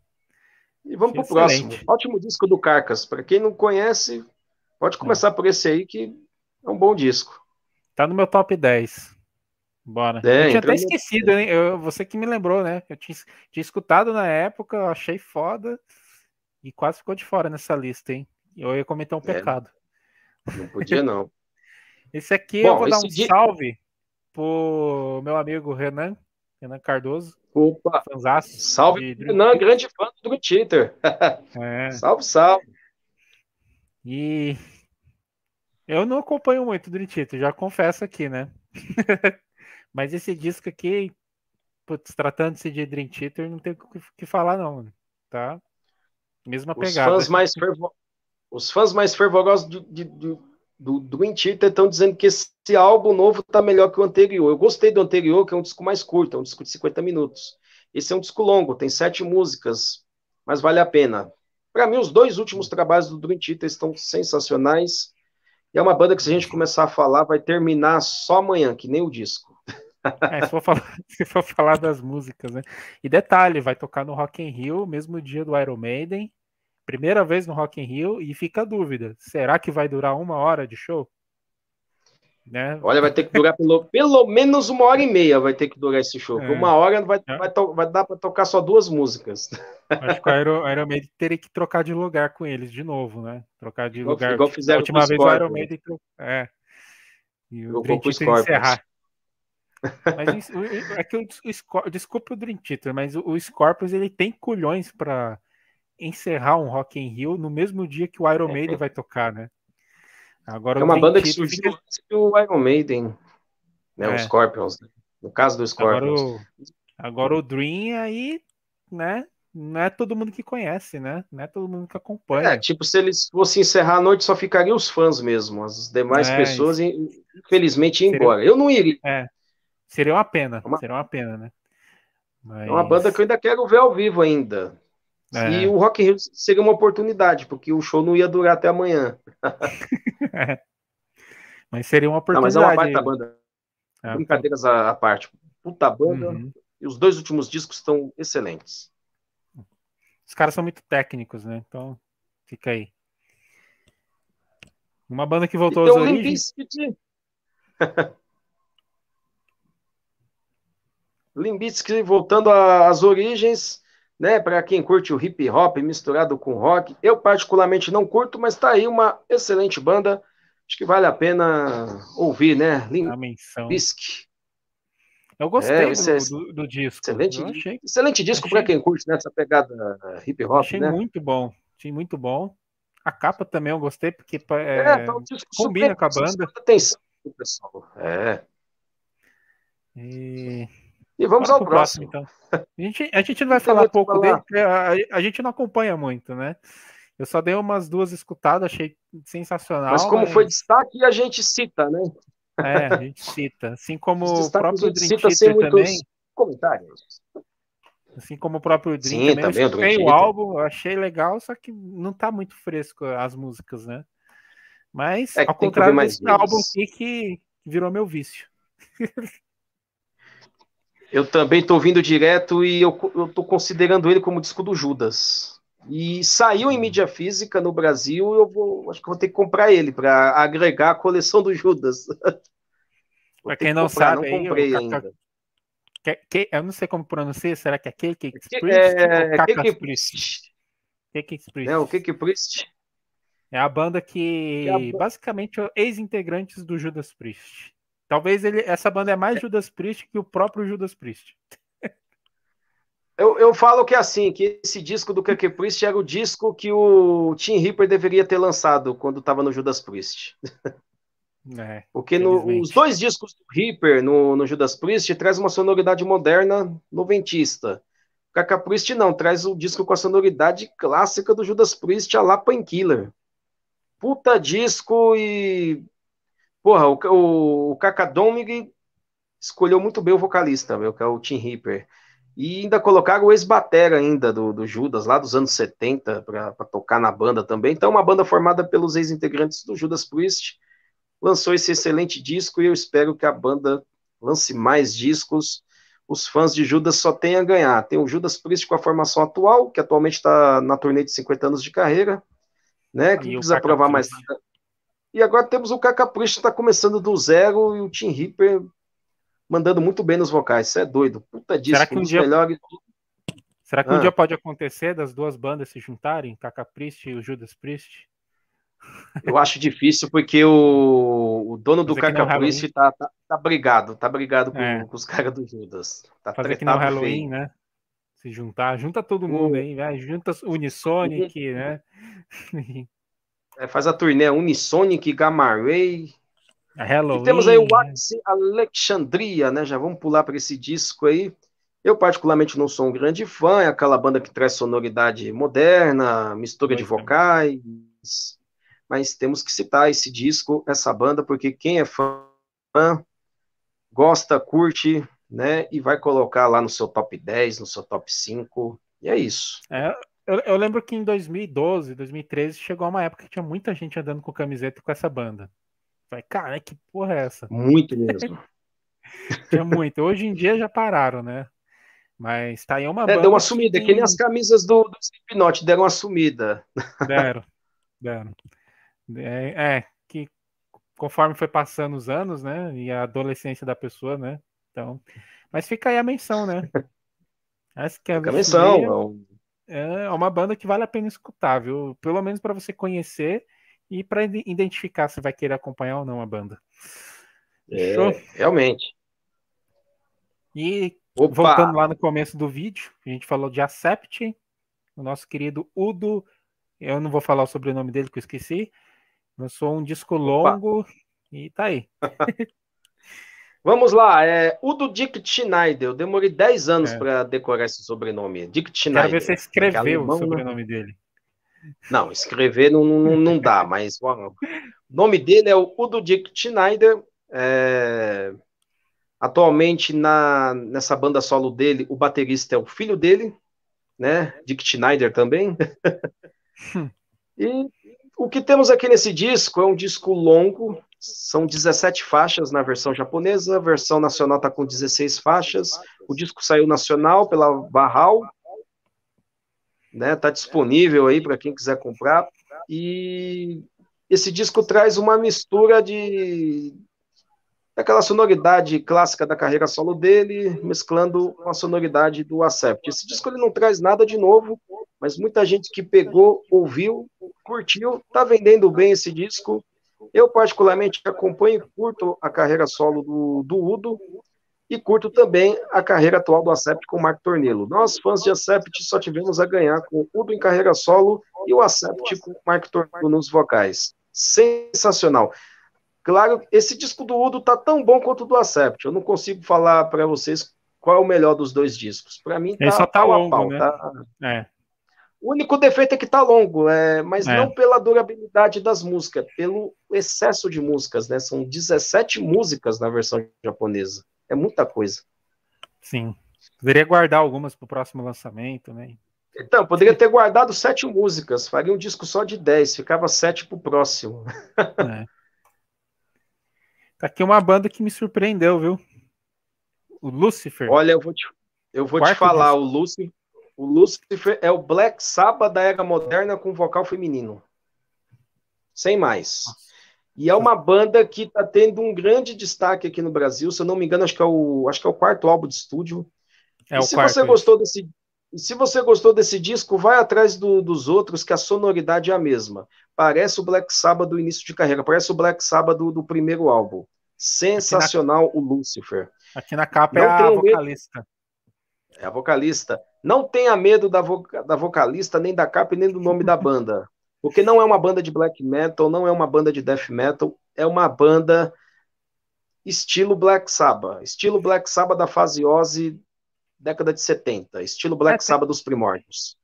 E vamos para o próximo. Ótimo disco do Carcas. Para quem não conhece, pode começar é. por esse aí, que é um bom disco. Tá no meu top 10. Bora. É, eu tinha até esquecido, hein? Eu, você que me lembrou, né? Eu tinha, tinha escutado na época, achei foda e quase ficou de fora nessa lista, hein? Eu ia cometer um é. pecado. Não podia, não. esse aqui Bom, eu vou dar um dia... salve pro meu amigo Renan, Renan Cardoso. Opa! Fanzaço salve, Renan, grande fã do Dream Theater. É. salve, salve. E eu não acompanho muito o Dream Theater, já confesso aqui, né? Mas esse disco aqui, putz, tratando-se de Dream Theater, não tem o que falar, não. Tá? Mesma Os pegada. Fãs mais fervo... Os fãs mais fervorosos de, de, do Dream Theater estão dizendo que esse álbum novo está melhor que o anterior. Eu gostei do anterior, que é um disco mais curto, é um disco de 50 minutos. Esse é um disco longo, tem sete músicas, mas vale a pena. Para mim, os dois últimos trabalhos do Dream Theater estão sensacionais. E é uma banda que, se a gente começar a falar, vai terminar só amanhã, que nem o disco. É, se, for falar, se for falar das músicas, né? E detalhe, vai tocar no Rock in Rio, mesmo dia do Iron Maiden. Primeira vez no Rock in Rio e fica a dúvida, será que vai durar uma hora de show? Né? Olha, vai ter que durar pelo, pelo menos uma hora e meia vai ter que durar esse show. É. Uma hora vai, é. vai, vai, dar para tocar só duas músicas. Acho que o Iron, Iron Maiden teria que trocar de lugar com eles de novo, né? Trocar de igual, lugar. Igual fizeram a última vez o Iron Maiden. É. E o Dream Theater encerrar. Mas é que o, o, desculpa o Dream Theater, mas o, o Scorpions ele tem culhões para encerrar um Rock in Rio no mesmo dia que o Iron Maiden vai tocar, né? Agora, é uma banda que surgiu antes do Iron Maiden, né? É. Scorpions, né? no caso do Scorpions. Agora o, agora o Dream aí, né? Não é todo mundo que conhece, né? Não é todo mundo que acompanha. É, tipo, se eles fossem encerrar a noite, só ficariam os fãs mesmo. As demais é, pessoas, isso. infelizmente, iam embora. Eu não iria. É, Seria uma pena, uma... seria uma pena, né? Mas... É uma banda que eu ainda quero ver ao vivo ainda. É. E o Rock in Rio seria uma oportunidade, porque o show não ia durar até amanhã. é. Mas seria uma oportunidade. Não, mas é uma baita banda. É. Brincadeiras à, parte. Puta banda. Uhum. E os dois últimos discos estão excelentes. Os caras são muito técnicos, né? Então, fica aí. Uma banda que voltou às origens. Limbitsky voltando às origens, né? Para quem curte o hip hop misturado com rock, eu particularmente não curto, mas tá aí uma excelente banda. Acho que vale a pena ouvir, né? Limbitsky. Eu gostei é, do, é do, do, disco. Excelente, achei, excelente disco para quem curte nessa né, pegada hip hop. Achei né? muito bom. Achei muito bom. A capa também eu gostei, porque é, é, tá um combina super, com a banda. Atenção, pessoal. É. E e vamos ao próximo. próximo. então. A gente, a gente não vai falar pouco falar. dele, porque a, a, gente não acompanha muito, né? Eu só dei umas duas escutadas, achei sensacional. Mas como mas... foi destaque, a gente cita, né? É, a gente cita. Assim como o próprio Dream Theater também. Comentários. Assim como o próprio Dream Sim, também. também eu escutei o álbum, eu achei legal, só que não tá muito fresco as músicas, né? Mas, é ao contrário desse álbum aqui que virou meu vício. Eu também estou ouvindo direto e eu estou considerando ele como disco do Judas. E saiu em mídia física no Brasil, eu vou, acho que vou ter que comprar ele para agregar a coleção do Judas. Para quem não comprar, sabe, não comprei aí, ainda. Que, que, eu não sei como pronuncia, será que é Cake Priest? É, Cake Priest. Cake Priest. É, o Cake Priest. É a banda que, é a... basicamente, ex-integrantes do Judas Priest. Talvez ele, essa banda é mais Judas Priest que o próprio Judas Priest. Eu, eu falo que é assim, que esse disco do Keke Priest era o disco que o Tim Ripper deveria ter lançado quando estava no Judas Priest. É, Porque no, os dois discos do Ripper no, no, Judas Priest traz uma sonoridade moderna noventista. Kaka Priest não, traz o disco com a sonoridade clássica do Judas Priest, a La Painkiller. Puta disco e Porra, o, o, o Kaka escolheu muito bem o vocalista, meu, que é o Tim Ripper. E ainda colocaram o ex-batera ainda do, do, Judas, lá dos anos 70, para tocar na banda também. Então, uma banda formada pelos ex-integrantes do Judas Priest lançou esse excelente disco e eu espero que a banda lance mais discos. Os fãs de Judas só têm a ganhar. Tem o Judas Priest com a formação atual, que atualmente está na turnê de 50 anos de carreira, né? Que precisa provar mais nada. E agora temos o Cacapricho que está começando do zero e o Tim Ripper mandando muito bem nos vocais. Isso é doido. Puta disco, Será que um dia... melhores. Será que um ah. dia pode acontecer das duas bandas se juntarem, Cacapriest e o Judas Priest? Eu acho difícil porque o, o dono do Cacapriest tá, tá, tá brigado, tá brigado com, é. com os caras do Judas. Tá Fazer que no Halloween, feio. né? Se juntar, junta todo mundo o... aí, vai, junta Unisonic, né? É, faz a turnê Unisonic, Gamma Ray. E temos aí o Axie Alexandria, né? Já vamos pular para esse disco aí. Eu, particularmente, não sou um grande fã, é aquela banda que traz sonoridade moderna, mistura de vocais. Mas temos que citar esse disco, essa banda, porque quem é fã, gosta, curte, né? E vai colocar lá no seu top 10, no seu top 5. E é isso. É, eu, eu, lembro que em 2012, 2013, chegou uma época que tinha muita gente andando com camiseta com essa banda. Falei, cara, que porra é essa? Muito mesmo. tinha muito. Hoje em dia já pararam, né? Mas tá aí uma é, banda. Deu uma sumida, que, que nem as camisas do, do Slipknot deram uma sumida. Deram, deram. É, é, que conforme foi passando os anos, né? E a adolescência da pessoa, né? Então. Mas fica aí a menção, né? Essa que é a menção. É uma banda que vale a pena escutar, viu? Pelo menos para você conhecer e para identificar se vai querer acompanhar ou não a banda. É, Show? realmente. E Opa. voltando lá no começo do vídeo, a gente falou de Acept, o nosso querido Udo, eu não vou falar o sobrenome dele que eu esqueci, lançou um disco longo Opa. e tá aí. Vamos lá, é Udo Dick Schneider. Eu demorei 10 anos é. para decorar esse sobrenome. Dick Schneider. Quero ver você escreveu alemão, o sobrenome não... dele. Não, escrever não, não, não dá, mas o nome dele é o Udo Dick Schneider. É... Atualmente, na, nessa banda solo dele, o baterista é o filho dele, né? Dick Schneider também. e o que temos aqui nesse disco é um disco longo, são 17 faixas na versão japonesa, a versão nacional está com 16 faixas. O disco saiu nacional pela Barral, né? Tá disponível aí para quem quiser comprar. E esse disco traz uma mistura de daquela sonoridade clássica da carreira solo dele, mesclando com a sonoridade do Acept. Esse disco ele não traz nada de novo, mas muita gente que pegou, ouviu, curtiu, tá vendendo bem esse disco eu, particularmente, acompanho e curto a carreira solo do, do Udo e curto também a carreira atual do Acept com o Marco Tornelo. Nós, fãs de Acept, só tivemos a ganhar com o Udo em carreira solo e o Acept com o Marco Tornelo nos vocais. Sensacional. Claro, esse disco do Udo tá tão bom quanto o do Acept. Eu não consigo falar para vocês qual é o melhor dos dois discos. Para mim, tá, só tá longo, pau, né? Tá... É. O único defeito é que tá longo, é, mas é. não pela durabilidade das músicas, pelo excesso de músicas, né? São 17 músicas na versão japonesa. É muita coisa. Sim. Poderia guardar algumas para o próximo lançamento, né? Então, poderia ter guardado sete músicas, faria um disco só de 10, ficava sete pro próximo. É. Tá aqui uma banda que me surpreendeu, viu? O Lucifer. Olha, eu vou te, eu vou te falar, o Lucifer, O Lucifer é o Black Sabbath da era moderna com vocal feminino. Sem mais. E é uma banda que está tendo um grande destaque aqui no Brasil. Se eu não me engano, acho que é o, acho que é o quarto álbum de estúdio. É e se quarto, você gostou desse, se você gostou desse disco, vai atrás do, dos outros, que a sonoridade é a mesma. Parece o Black Sabbath do início de carreira, parece o Black Sabbath do, do primeiro álbum. Sensacional na, o Lucifer. Aqui na capa é não é a vocalista. Medo, é a vocalista. Não tenha medo da, da vocalista, nem da capa nem do nome da banda. Porque não é uma banda de black metal, não é uma banda de death metal, é uma banda estilo Black Sabbath. Estilo Black Sabbath da fase Ozzy década de 70, estilo Black é, Sabbath dos primórdios.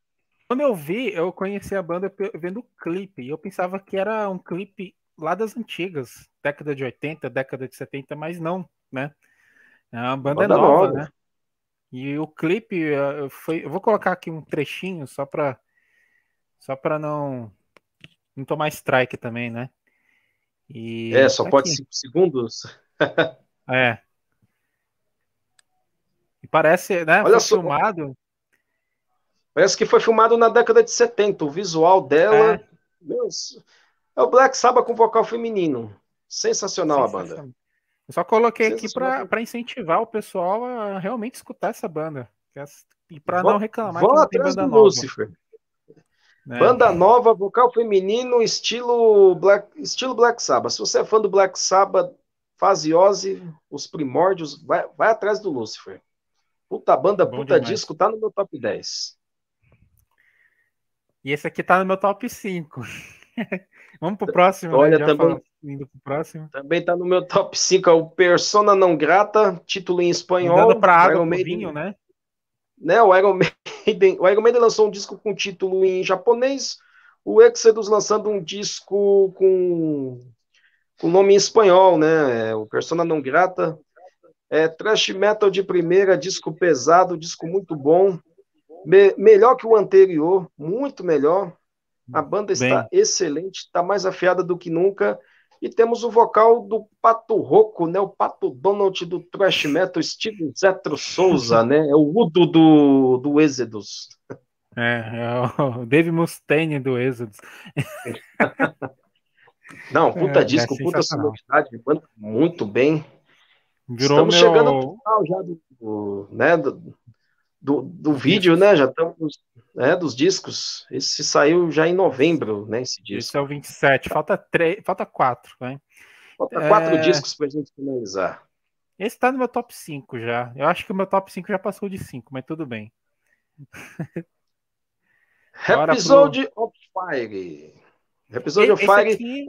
Quando eu vi, eu conheci a banda vendo o clipe, e eu pensava que era um clipe lá das antigas, década de 80, década de 70, mas não, né? É uma banda, banda nova, nova, né? E o clipe eh, foi, eu vou colocar aqui um trechinho só para só para não não tomar strike também, né? E é, só tá pode 5 segundos. é. E parece, né? Olha só, filmado. Parece que foi filmado na década de 70. O visual dela. É, é o Black Sabbath com vocal feminino. Sensacional, Sensacional. a banda. Eu só coloquei aqui para incentivar o pessoal a realmente escutar essa banda. E para não reclamar Vão que não tem banda nova. Lucifer. É. Banda nova, vocal feminino, estilo Black, estilo Black Sabbath. Se você é fã do Black Sabbath, fase Ozzy, os primórdios, vai, vai atrás do Lucifer. Puta banda, Bom puta demais. disco, tá no meu top 10. E esse aqui tá no meu top 5. Vamos pro próximo. Né? Olha, né? também, indo pro próximo. também tá no meu top 5, é o Persona Não Grata, título em espanhol. Dando pra água Iron Maiden, vinho, né? né? O Iron Maiden, o Iron Maiden lançou um disco com título em japonês, o Exodus lançando um disco com o nome em espanhol, né? É o Persona Não Grata é, trash metal de primeira, disco pesado, disco muito bom. Me, melhor que o anterior, muito melhor. A banda está Bem. excelente, está mais afiada do que nunca. E temos o vocal do Pato Roco, né? O Pato Donald do thrash metal, Steven Zetro Souza, né? É o Udo do, do Êxodos. É, é o Dave Mustaine do Êxodos. Não, puta é, disco, é puta sonoridade, muito bem. Virou estamos meu... chegando ao final já do, do né, do, do, do vídeo, né? Já estamos né, dos discos. Esse saiu já em novembro, né? Esse disco. Esse é o 27, falta três, falta quatro, né? Falta é... quatro discos para a gente finalizar. Esse tá no meu top 5 já. Eu acho que o meu top 5 já passou de 5, mas tudo bem. Episode pro... of Fire. Episode of Fire. Aqui...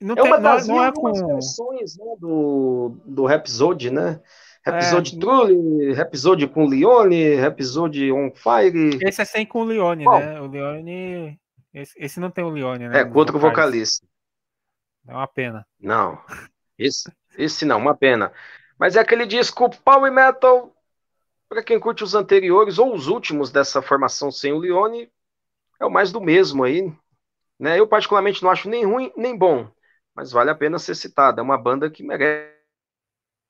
Não é tem, uma das não, não é com... versões né, do, do Rhapsody, né? Rhapsody é. Truly, Rhapsody com Leone, Rhapsody on Fire. Esse é sem com o Leone, Bom, né? O Leone. Esse, esse, não tem o Leone, né? É, com outro vocalista. É uma pena. Não. Esse, esse não, uma pena. Mas é aquele disco Power Metal, para quem curte os anteriores ou os últimos dessa formação sem o Leone, é o mais do mesmo aí. Né? Eu, particularmente, não acho nem ruim nem bom mas vale a pena ser citada. É uma banda que merece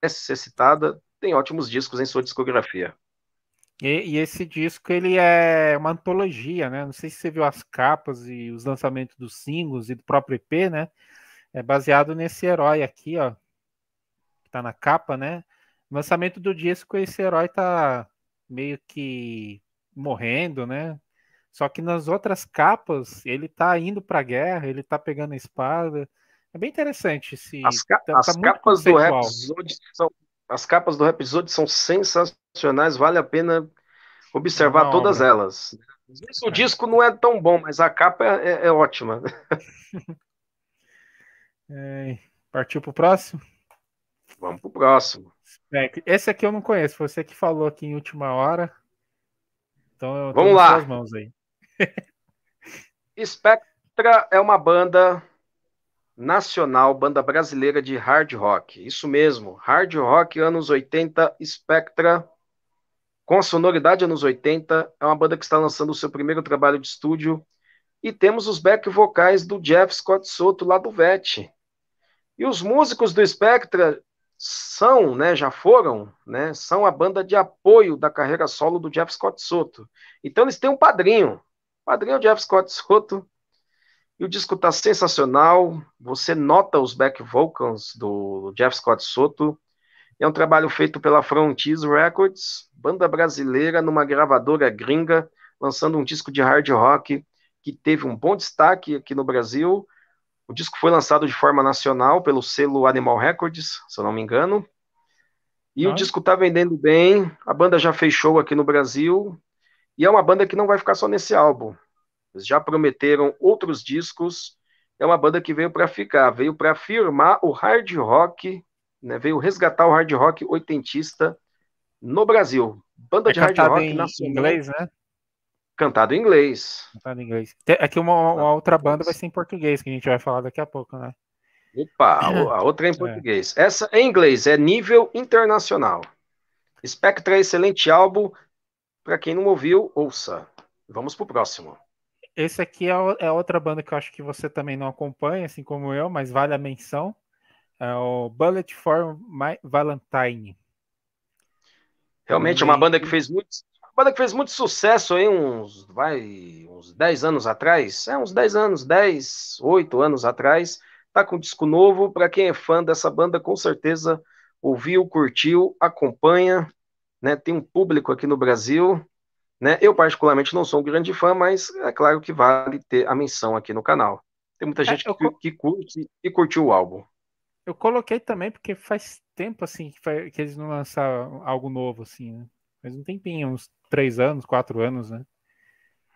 ser citada, tem ótimos discos em sua discografia. E, e, esse disco ele é uma antologia, né? Não sei se você viu as capas e os lançamentos dos singles e do próprio EP, né? É baseado nesse herói aqui, ó, que tá na capa, né? Lançamento do disco, esse herói tá meio que morrendo, né? Só que nas outras capas, ele tá indo pra guerra, ele tá pegando a espada. É bem interessante esse. As, ca tá, as tá capas do episódio são as capas do episódio são sensacionais, vale a pena observar todas obra. elas. O disco não é tão bom, mas a capa é, é, é ótima. É, partiu pro próximo? Vamos pro próximo. Esse aqui eu não conheço, você que falou aqui em última hora. Então eu Vamos lá. mãos aí. Spectra é uma banda nacional, banda brasileira de hard rock. Isso mesmo, hard rock anos 80, Spectra, com sonoridade anos 80, é uma banda que está lançando o seu primeiro trabalho de estúdio. E temos os back vocais do Jeff Scott Soto, lá do VET. E os músicos do Spectra são, né, já foram, né, são a banda de apoio da carreira solo do Jeff Scott Soto. Então eles têm um padrinho, o padrinho é o Jeff Scott Soto, e o disco tá sensacional, você nota os back vocals do Jeff Scott Soto, é um trabalho feito pela Frontiers Records, banda brasileira numa gravadora gringa, lançando um disco de hard rock que teve um bom destaque aqui no Brasil, o disco foi lançado de forma nacional pelo selo Animal Records, se eu não me engano. E ah. o disco tá vendendo bem. A banda já fechou aqui no Brasil. E é uma banda que não vai ficar só nesse álbum. Eles já prometeram outros discos. É uma banda que veio para ficar, veio para afirmar o hard rock, né? veio resgatar o hard rock oitentista no Brasil. Banda é de hard rock em nacional. inglês, né? Cantado em inglês. Cantado em inglês. Aqui uma, uma outra banda vai ser em português, que a gente vai falar daqui a pouco, né? Opa, a outra é em é. português. É. Essa é em inglês, é nível internacional. Spectra é excelente álbum. Para quem não ouviu, ouça. Vamos pro próximo. Esse aqui é, é outra banda que eu acho que você também não acompanha, assim como eu, mas vale a menção. É o Bullet for My Valentine. Realmente é uma banda que fez muitos banda que fez muito sucesso aí uns, vai, uns 10 anos atrás, é uns 10 anos, 10, 8 anos atrás, tá com um disco novo, para quem é fã dessa banda, com certeza ouviu, curtiu, acompanha, né, tem um público aqui no Brasil, né, eu particularmente não sou um grande fã, mas é claro que vale ter a menção aqui no canal. Tem muita é, gente é, que, que curte e curtiu o álbum. Eu coloquei também porque faz tempo assim que, eles não lançaram algo novo assim, né? Faz um tempinho, uns três anos, quatro anos, né?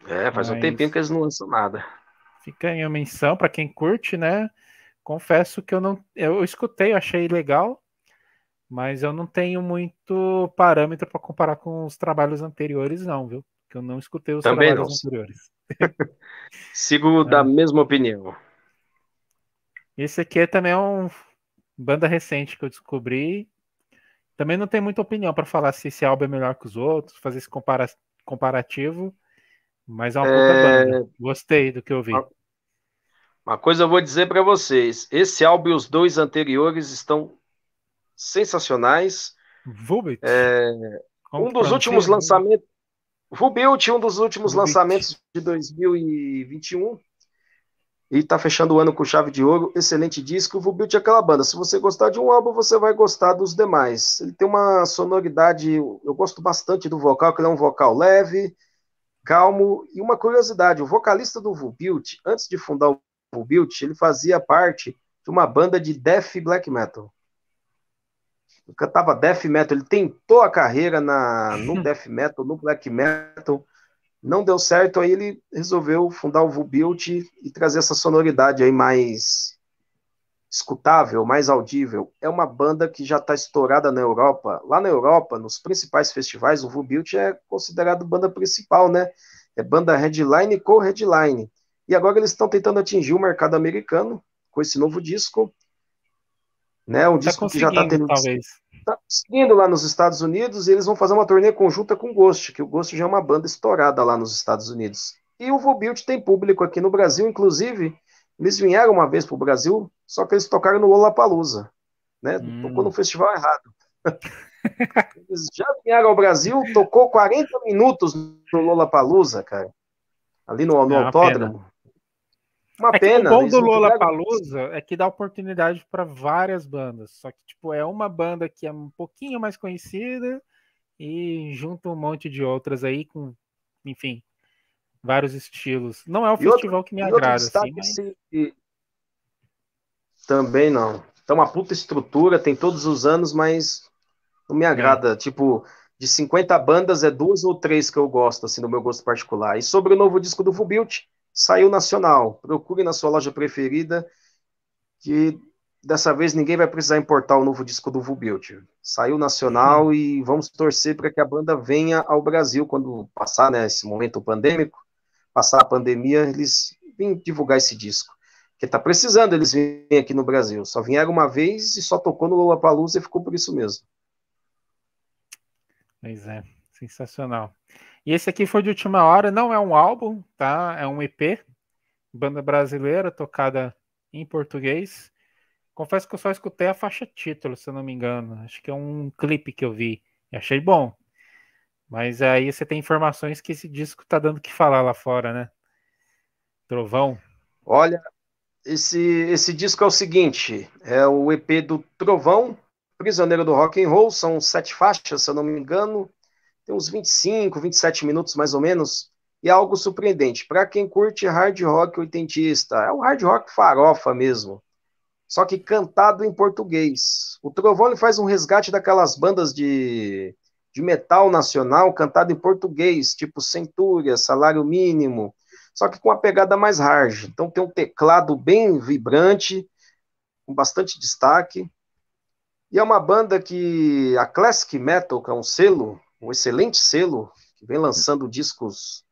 É, faz Mas... um tempinho que eles não lançam nada. Fica aí a menção para quem curte, né? Confesso que eu não. Eu escutei, achei legal, mas eu não tenho muito parâmetro para comparar com os trabalhos anteriores, não, viu? Que eu não escutei os Também trabalhos não. anteriores. Sigo é. da mesma opinião. Esse aqui também é um banda recente que eu descobri também não tem muita opinião para falar se esse álbum é melhor que os outros, fazer esse compara comparativo, mas é uma puta é... banda. Gostei do que eu vi. Uma coisa eu vou dizer para vocês: esse álbum e os dois anteriores estão sensacionais. Vubit. É... Um dos últimos lançamentos. Vubilt, um dos últimos Vubit. lançamentos de 2021 e tá fechando o ano com chave de ouro. Excelente disco. O Vubilt é aquela banda. Se você gostar de um álbum, você vai gostar dos demais. Ele tem uma sonoridade. Eu gosto bastante do vocal, que ele é um vocal leve, calmo. E uma curiosidade: o vocalista do Vubilt, antes de fundar o Vubilt, ele fazia parte de uma banda de death black metal. Cantava death metal. Ele tentou a carreira na, no death metal, no black metal não deu certo, aí ele resolveu fundar o Vubilt e trazer essa sonoridade aí mais escutável, mais audível. É uma banda que já está estourada na Europa. Lá na Europa, nos principais festivais, o Vubilt é considerado banda principal, né? É banda headline e co-headline. E agora eles estão tentando atingir o mercado americano com esse novo disco. Né? Um tá disco que já está tendo. Talvez tá seguindo lá nos Estados Unidos e eles vão fazer uma turnê conjunta com o Ghost, que o Ghost já é uma banda estourada lá nos Estados Unidos. E o Vubilt tem público aqui no Brasil, inclusive, eles vieram uma vez para o Brasil, só que eles tocaram no Lollapalooza, né? Hum. Tocou no festival errado. eles já vieram ao Brasil, tocou 40 minutos no Lollapalooza, cara. Ali no, no é autódromo. Pena. Uma é pena. o bom do Lola Palusa é que dá oportunidade para várias bandas. Só que, tipo, é uma banda que é um pouquinho mais conhecida e junta um monte de outras aí com, enfim, vários estilos. Não é o festival outro, que me agrada, assim, mas... Também não. Tem uma puta estrutura, tem todos os anos, mas não me agrada. É. Tipo, de 50 bandas, é duas ou três que eu gosto, assim, do meu gosto particular. E sobre o novo disco do Vubilt, saiu nacional. Procure na sua loja preferida, que dessa vez ninguém vai precisar importar o novo disco do Vubilt. Saiu nacional uhum. e vamos torcer para que a banda venha ao Brasil quando passar né, esse momento pandêmico, passar a pandemia, eles vêm divulgar esse disco. Que está precisando eles virem aqui no Brasil. Só vieram uma vez e só tocou no Lollapalooza e ficou por isso mesmo. Pois é, sensacional. E esse aqui foi de última hora, não é um álbum, tá? É um EP, banda brasileira tocada em português, Confesso que eu só escutei a faixa título, se eu não me engano. Acho que é um clipe que eu vi. E achei bom. Mas aí você tem informações que esse disco tá dando que falar lá fora, né? Trovão. Olha, esse, esse disco é o seguinte: é o EP do Trovão, Prisioneiro do Rock and Roll, são sete faixas, se eu não me engano. Tem uns 25, 27 minutos mais ou menos. E é algo surpreendente. Para quem curte hard rock oitentista, é um hard rock farofa mesmo só que cantado em português. O Trovão faz um resgate daquelas bandas de, de metal nacional cantado em português, tipo Centúria, Salário Mínimo, só que com uma pegada mais hard. Então tem um teclado bem vibrante, com bastante destaque. E é uma banda que a Classic Metal, que é um selo, um excelente selo, que vem lançando discos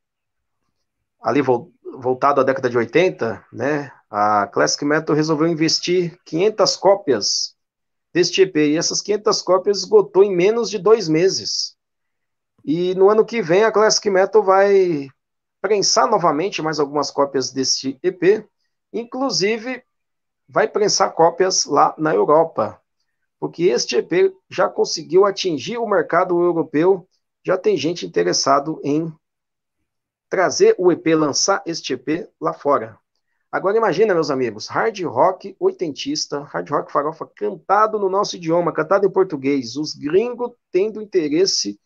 ali voltado à década de 80, né? A Classic Metal resolveu investir 500 cópias deste EP, e essas 500 cópias esgotou em menos de dois meses. E no ano que vem a Classic Metal vai prensar novamente mais algumas cópias deste EP, inclusive vai prensar cópias lá na Europa, porque este EP já conseguiu atingir o mercado europeu, já tem gente interessado em trazer o EP, lançar este EP lá fora. Agora imagina, meus amigos, hard rock oitentista, hard rock farofa cantado no nosso idioma, cantado em português, os gringos tendo interesse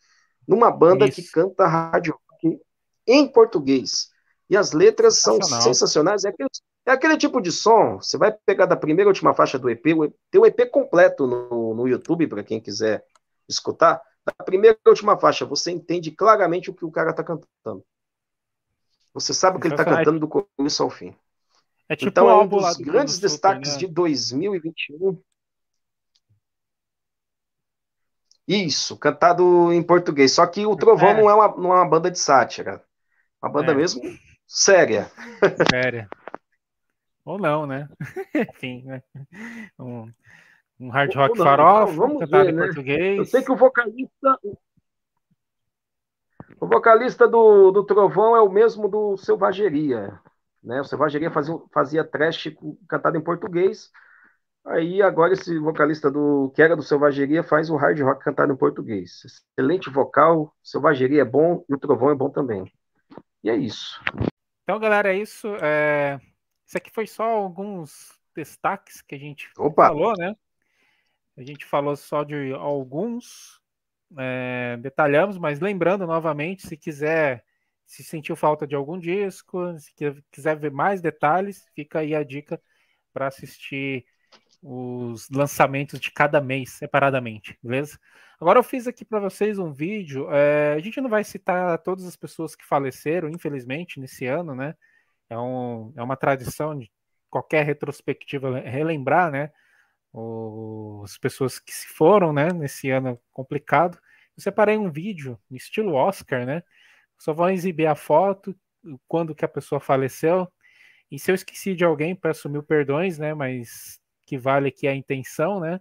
numa banda Isso. que canta hard rock em português. E as letras são sensacionais. É aquele, é aquele, tipo de som. Você vai pegar da primeira e última faixa do EP, tem o EP completo no, no YouTube, para quem quiser escutar. Da primeira e última faixa, você entende claramente o que o cara está cantando. Você sabe o que ele está cantando do começo ao fim. É tipo então, é um dos grandes do destaques Super, né? de 2021. Isso, cantado em português. Só que o Trovão é. não, é uma, não é uma banda de sátira. Uma banda é. mesmo séria. Séria. Ou não, né? Enfim, né? Um, um hard rock farofa, cantado ver, em né? português. Eu sei que o vocalista, o vocalista do, do Trovão é o mesmo do Selvageria. Né? O Selvageria fazia, fazia trash cantado em português. Aí agora esse vocalista do que era do Selvageria faz o hard rock cantado em português. Excelente vocal, Selvageria é bom e o Trovão é bom também. E é isso. Então, galera, é isso. É... Isso aqui foi só alguns destaques que a gente Opa. falou, né? A gente falou só de alguns é, detalhamos, mas lembrando novamente, se quiser, se sentiu falta de algum disco, se quiser ver mais detalhes, fica aí a dica para assistir os lançamentos de cada mês separadamente, beleza? Agora eu fiz aqui para vocês um vídeo. É, a gente não vai citar todas as pessoas que faleceram, infelizmente, nesse ano, né? É, um, é uma tradição de qualquer retrospectiva relembrar, né? as pessoas que se foram, né, nesse ano complicado. Eu separei um vídeo estilo Oscar, né? Só vou exibir a foto, quando que a pessoa faleceu. E se eu esqueci de alguém, peço mil perdões, né? Mas que vale aqui a intenção, né?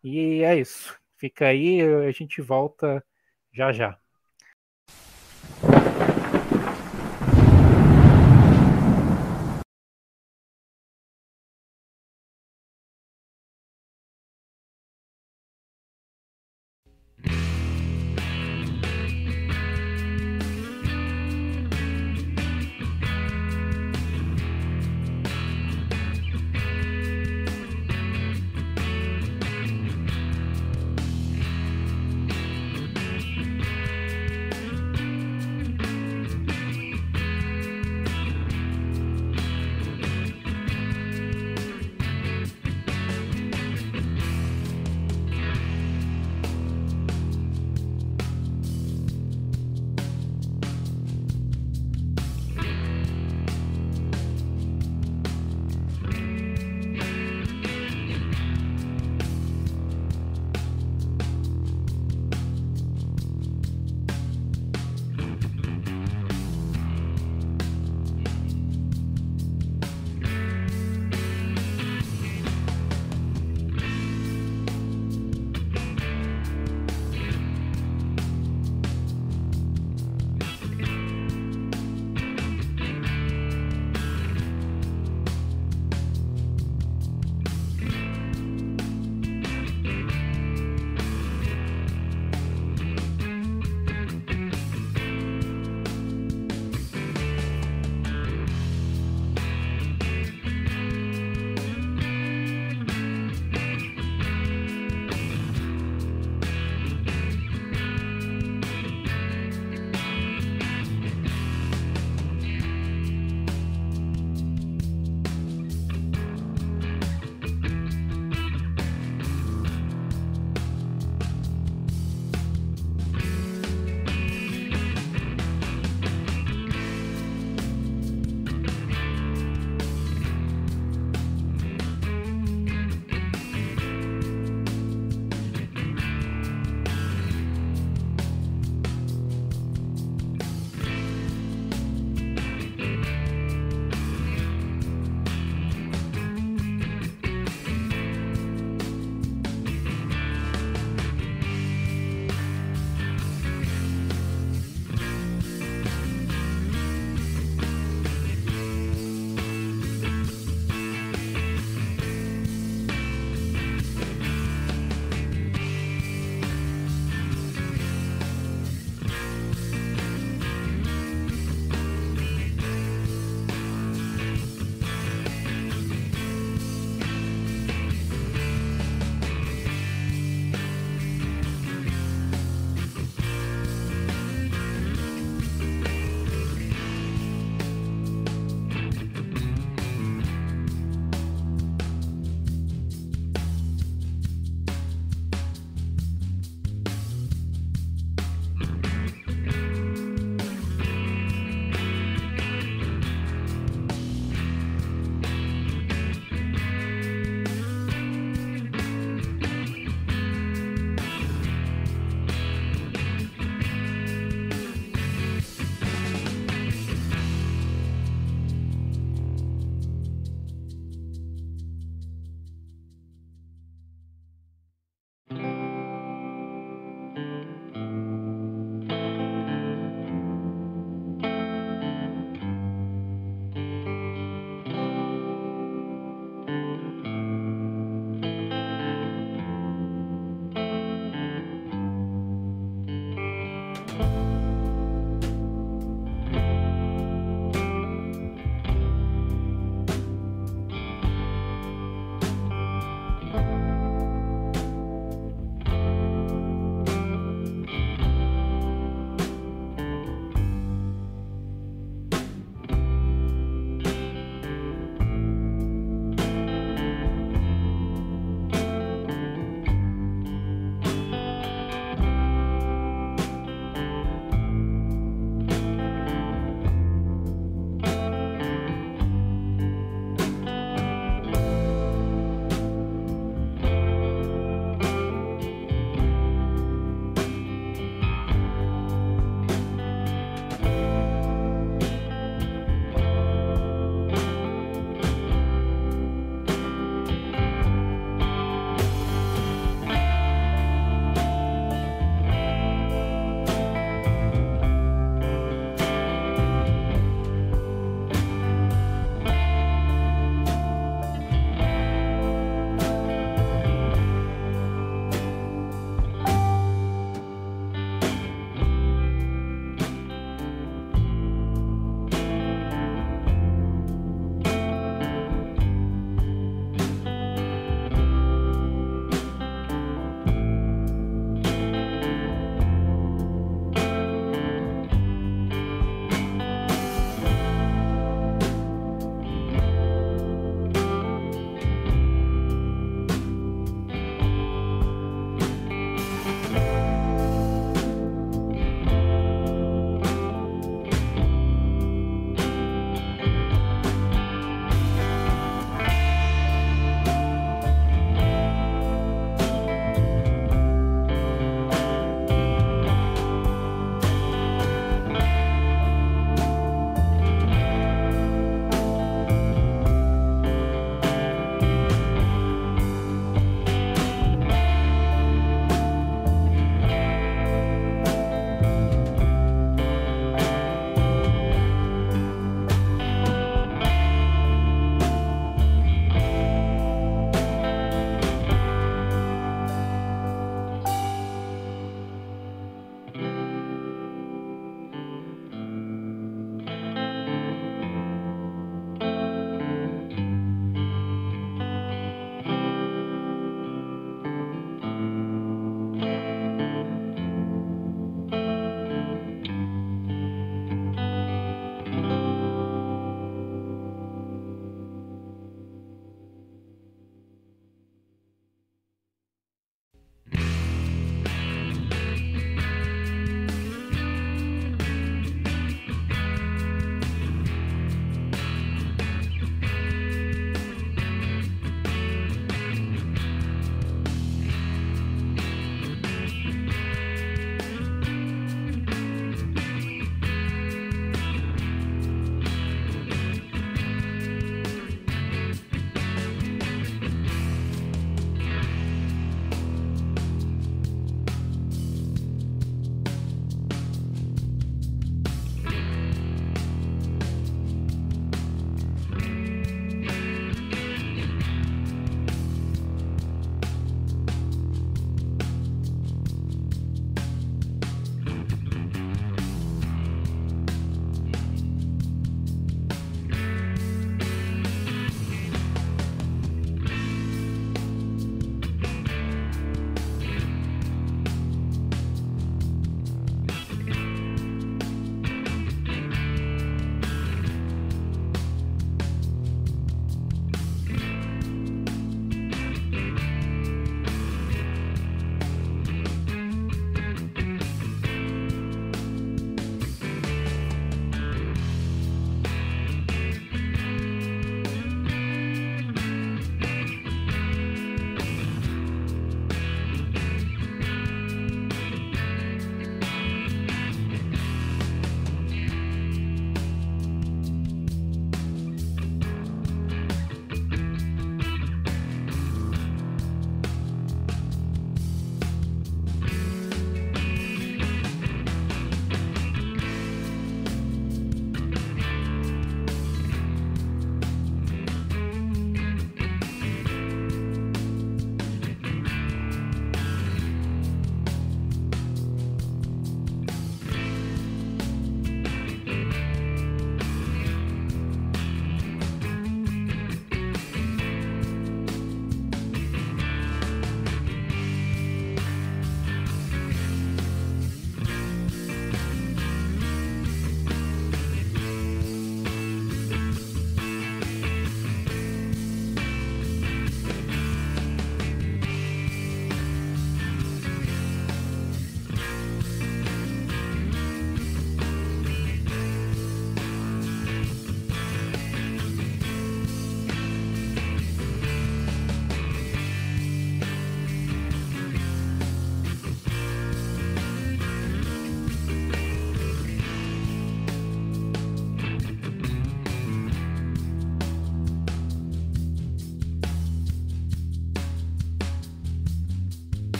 E é isso. Fica aí, a gente volta já já.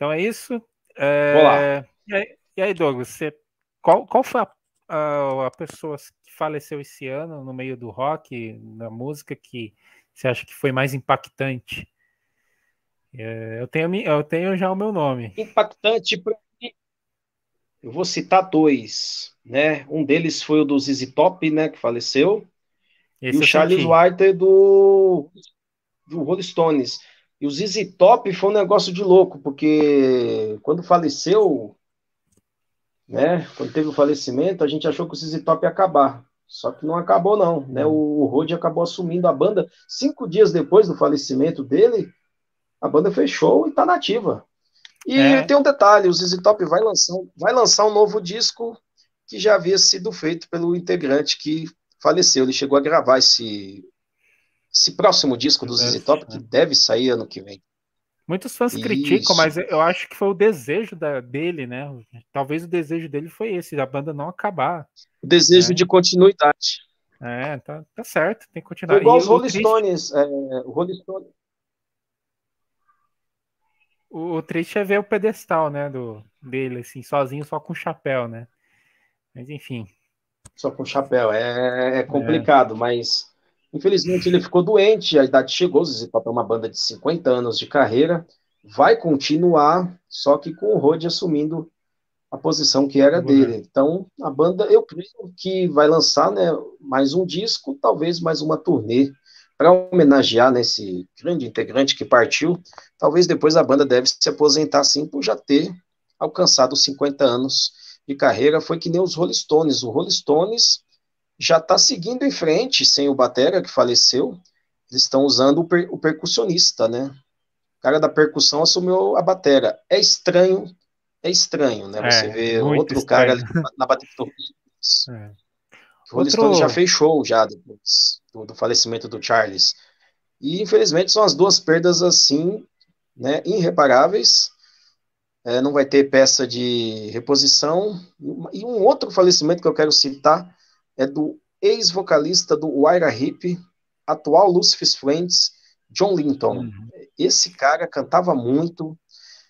Então é isso. É... E, aí, e, aí, Douglas, você... qual, qual foi a, a, a, pessoa que faleceu esse ano no meio do rock, na música, que você acha que foi mais impactante? É, eu, tenho, eu tenho já o meu nome. Impactante para mim. Eu vou citar dois, né? Um deles foi o do ZZ Top, né, que faleceu. Esse e o Charles White do, do Rolling Stones. E o ZZ Top foi um negócio de louco, porque quando faleceu, né, quando teve o falecimento, a gente achou que o ZZ Top ia acabar. Só que não acabou, não. Né? O, o Rod acabou assumindo a banda. Cinco dias depois do falecimento dele, a banda fechou e está nativa. E é. tem um detalhe: o ZZ Top vai lançar, vai lançar um novo disco que já havia sido feito pelo integrante que faleceu. Ele chegou a gravar esse, esse próximo disco do ZZ Top, que deve sair ano que vem. Muitos fãs Isso. criticam, mas eu acho que foi o desejo da, dele, né? Talvez o desejo dele foi esse, da banda não acabar. O desejo né? de continuidade. É, tá, tá certo, tem que continuar. igual os Rolling Stones. É, o Rolling Stones. O, o triste é ver o pedestal, né, do, dele, assim, sozinho, só com chapéu, né? Mas enfim. Só com chapéu, é, é complicado, é. mas Infelizmente, ele ficou doente, a idade chegou, ZZ Top é uma banda de 50 anos de carreira, vai continuar, só que com o Rod assumindo a posição que era uhum. dele. Então, a banda, eu creio que vai lançar né, mais um disco, talvez mais uma turnê, para homenagear né, esse grande integrante que partiu. Talvez depois a banda deve se aposentar, sim, por já ter alcançado 50 anos de carreira. Foi que nem os Rolling Stones. O Rolling Stones já está seguindo em frente, sem o Batera, que faleceu, eles estão usando o, per, o, percussionista, né? O cara da percussão assumiu a batera. É estranho, é estranho, né? Você é, vê outro estranho. cara ali na bateria. É. O outro... já fez show já depois do, do, falecimento do Charles. E infelizmente são as duas perdas assim, né, irreparáveis. É, não vai ter peça de reposição. E um outro falecimento que eu quero citar é do ex-vocalista do Wyra Hip, atual Lucifer's Friends, John Linton. Uhum. Esse cara cantava muito,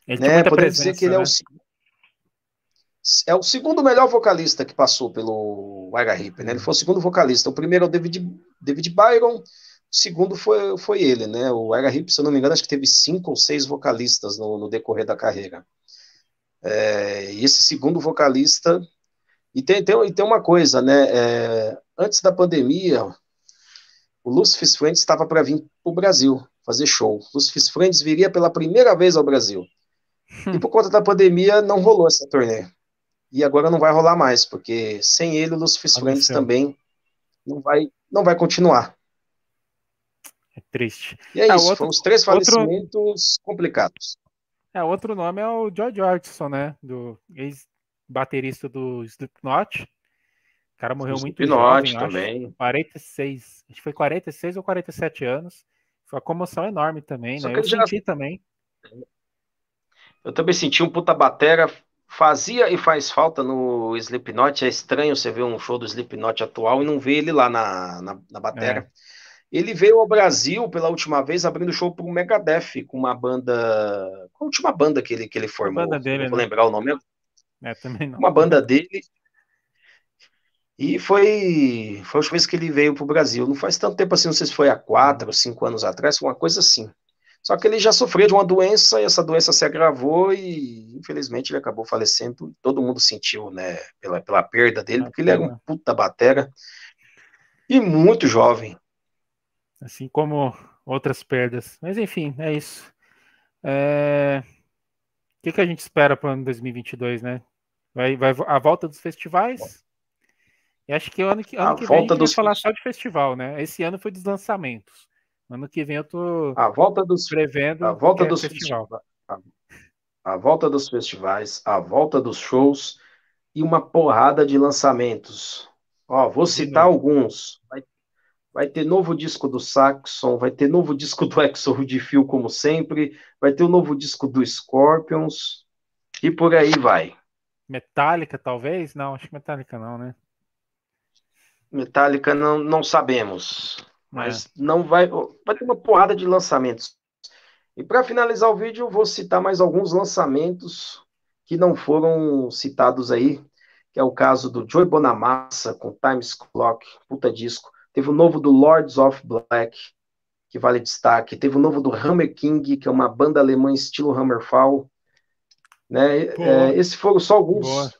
ele né? Podemos dizer que ele né? é o é o segundo melhor vocalista que passou pelo Wyra Hip, né? Ele foi o segundo vocalista. O primeiro é o David, David Byron, o segundo foi, foi ele, né? O Wyra Hip, se eu não me engano, acho que teve cinco ou seis vocalistas no, no decorrer da carreira. É, e esse segundo vocalista e tem, tem, e tem uma coisa, né? É, antes da pandemia, o Lucifer's Friends estava para vir para o Brasil fazer show. O Lucifer's Friends viria pela primeira vez ao Brasil. E por conta da pandemia, não rolou essa turnê. E agora não vai rolar mais, porque sem ele, o Lucifer's Friends também não vai, não vai continuar. É triste. E é ah, isso, outro, foram os três falecimentos outro... complicados. É, outro nome é o George Ortson, né? Do ex baterista do Slipknot. O cara morreu o muito Slipknot jovem, também. Acho, 46, acho que foi 46 ou 47 anos. Foi uma comoção enorme também, Só né? Eu senti também. Eu também senti um puta batera. Fazia e faz falta no Slipknot. É estranho você ver um show do Slipknot atual e não ver ele lá na, na, na batera. É. Ele veio ao Brasil pela última vez abrindo show para o Megadeth, com uma banda. Qual a última banda que ele, que ele formou? A banda dele, não vou né? lembrar o nome. É, também não. Uma banda dele. E foi, foi a última vez que ele veio para o Brasil. Não faz tanto tempo assim, não sei se foi há quatro cinco anos atrás, uma coisa assim. Só que ele já sofreu de uma doença e essa doença se agravou e infelizmente ele acabou falecendo. Todo mundo sentiu, né, pela, pela perda dele, porque ele era um puta batera e muito jovem. Assim como outras perdas. Mas enfim, é isso. É... O que, que a gente espera para o ano 2022, né? Vai, vai a volta dos festivais. E acho que ano que, ano a que vem a gente vai falar só de festival, né? Esse ano foi dos lançamentos. Ano que vem eu tô a volta dos prevendo a volta dos festival. A, a volta dos festivais, a volta dos shows e uma porrada de lançamentos. Ó, vou citar alguns. Vai, vai, ter novo disco do Saxon, vai ter novo disco do Exo de Fio, como sempre, vai ter o um novo disco do Scorpions, e por aí vai. Metallica, talvez? Não, acho que Metallica não, né? Metallica não, não sabemos. Mas é. não vai. Vai ter uma porrada de lançamentos. E para finalizar o vídeo, vou citar mais alguns lançamentos que não foram citados aí, que é o caso do Joey Bonamassa com Times Clock, puta disco. Teve o novo do Lords of Black, que vale destaque. Teve o novo do Hammer King, que é uma banda alemã estilo Hammerfall. Né? É, esses foram só alguns Boa.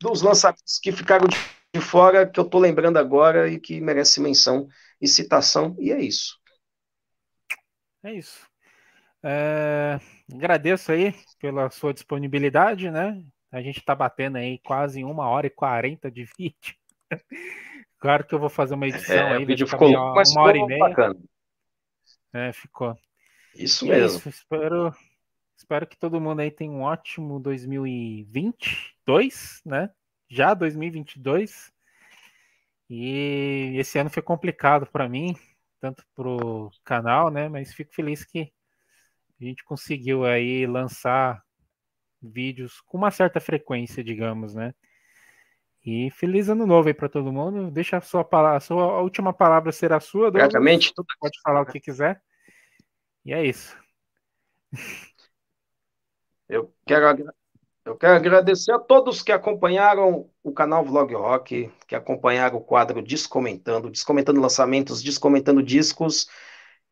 dos lançamentos que ficaram de fora, que eu estou lembrando agora e que merece menção e citação, e é isso. É isso. É, agradeço aí pela sua disponibilidade, né? A gente está batendo aí quase uma hora e quarenta de vídeo. claro que eu vou fazer uma edição é, aí, o vídeo ficou uma, uma hora e meia. Bacana. É, ficou. Isso e é mesmo. É isso, espero, espero que todo mundo aí tenha um ótimo 2022, né? Já 2022. E esse ano foi complicado para mim, tanto pro canal, né? Mas fico feliz que a gente conseguiu aí lançar vídeos com uma certa frequência, digamos, né? E feliz ano novo aí para todo mundo. Deixa a sua palavra, a sua última palavra ser a sua, Douglas. Exatamente. Pode falar o que quiser. E é isso. Eu quero, eu quero agradecer a todos que acompanharam o canal Vlog Rock, que acompanharam o quadro Descomentando, Descomentando lançamentos, Descomentando discos.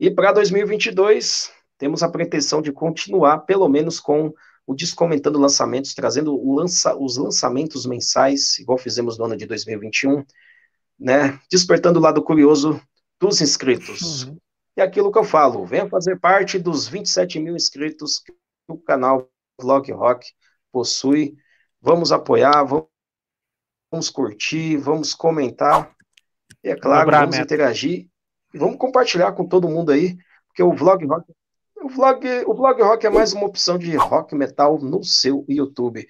E para 2022, temos a pretensão de continuar, pelo menos com o Descomentando Lançamentos, trazendo lança, os lançamentos mensais, igual fizemos no ano de 2021, né? Despertando o lado curioso dos inscritos. Uhum. E aquilo que eu falo, venha fazer parte dos 27 mil inscritos que o canal Vlog Rock possui. Vamos apoiar, vamos curtir, vamos comentar. E é claro, vamos interagir. E vamos compartilhar com todo mundo aí, porque o Vlog Rock o vlog, o vlog rock é mais uma opção de rock metal no seu YouTube.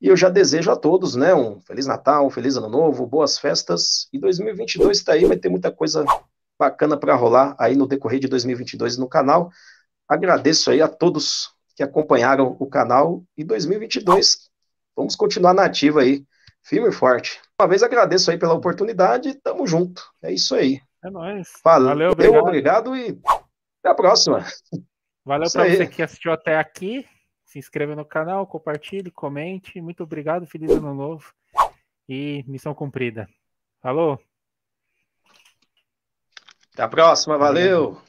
E eu já desejo a todos, né, um feliz Natal, um feliz Ano Novo, boas festas. E 2022 está aí, vai ter muita coisa bacana para rolar aí no decorrer de 2022 no canal. Agradeço aí a todos que acompanharam o canal e 2022 vamos continuar na ativa aí, firme e forte. Uma vez agradeço aí pela oportunidade, tamo junto. É isso aí. É nóis. Valeu, Valeu obrigado. obrigado e até a próxima. Valeu para você que assistiu até aqui. Se inscreva no canal, compartilhe, comente. Muito obrigado, feliz ano novo. E missão cumprida. Falou! Até a próxima, valeu.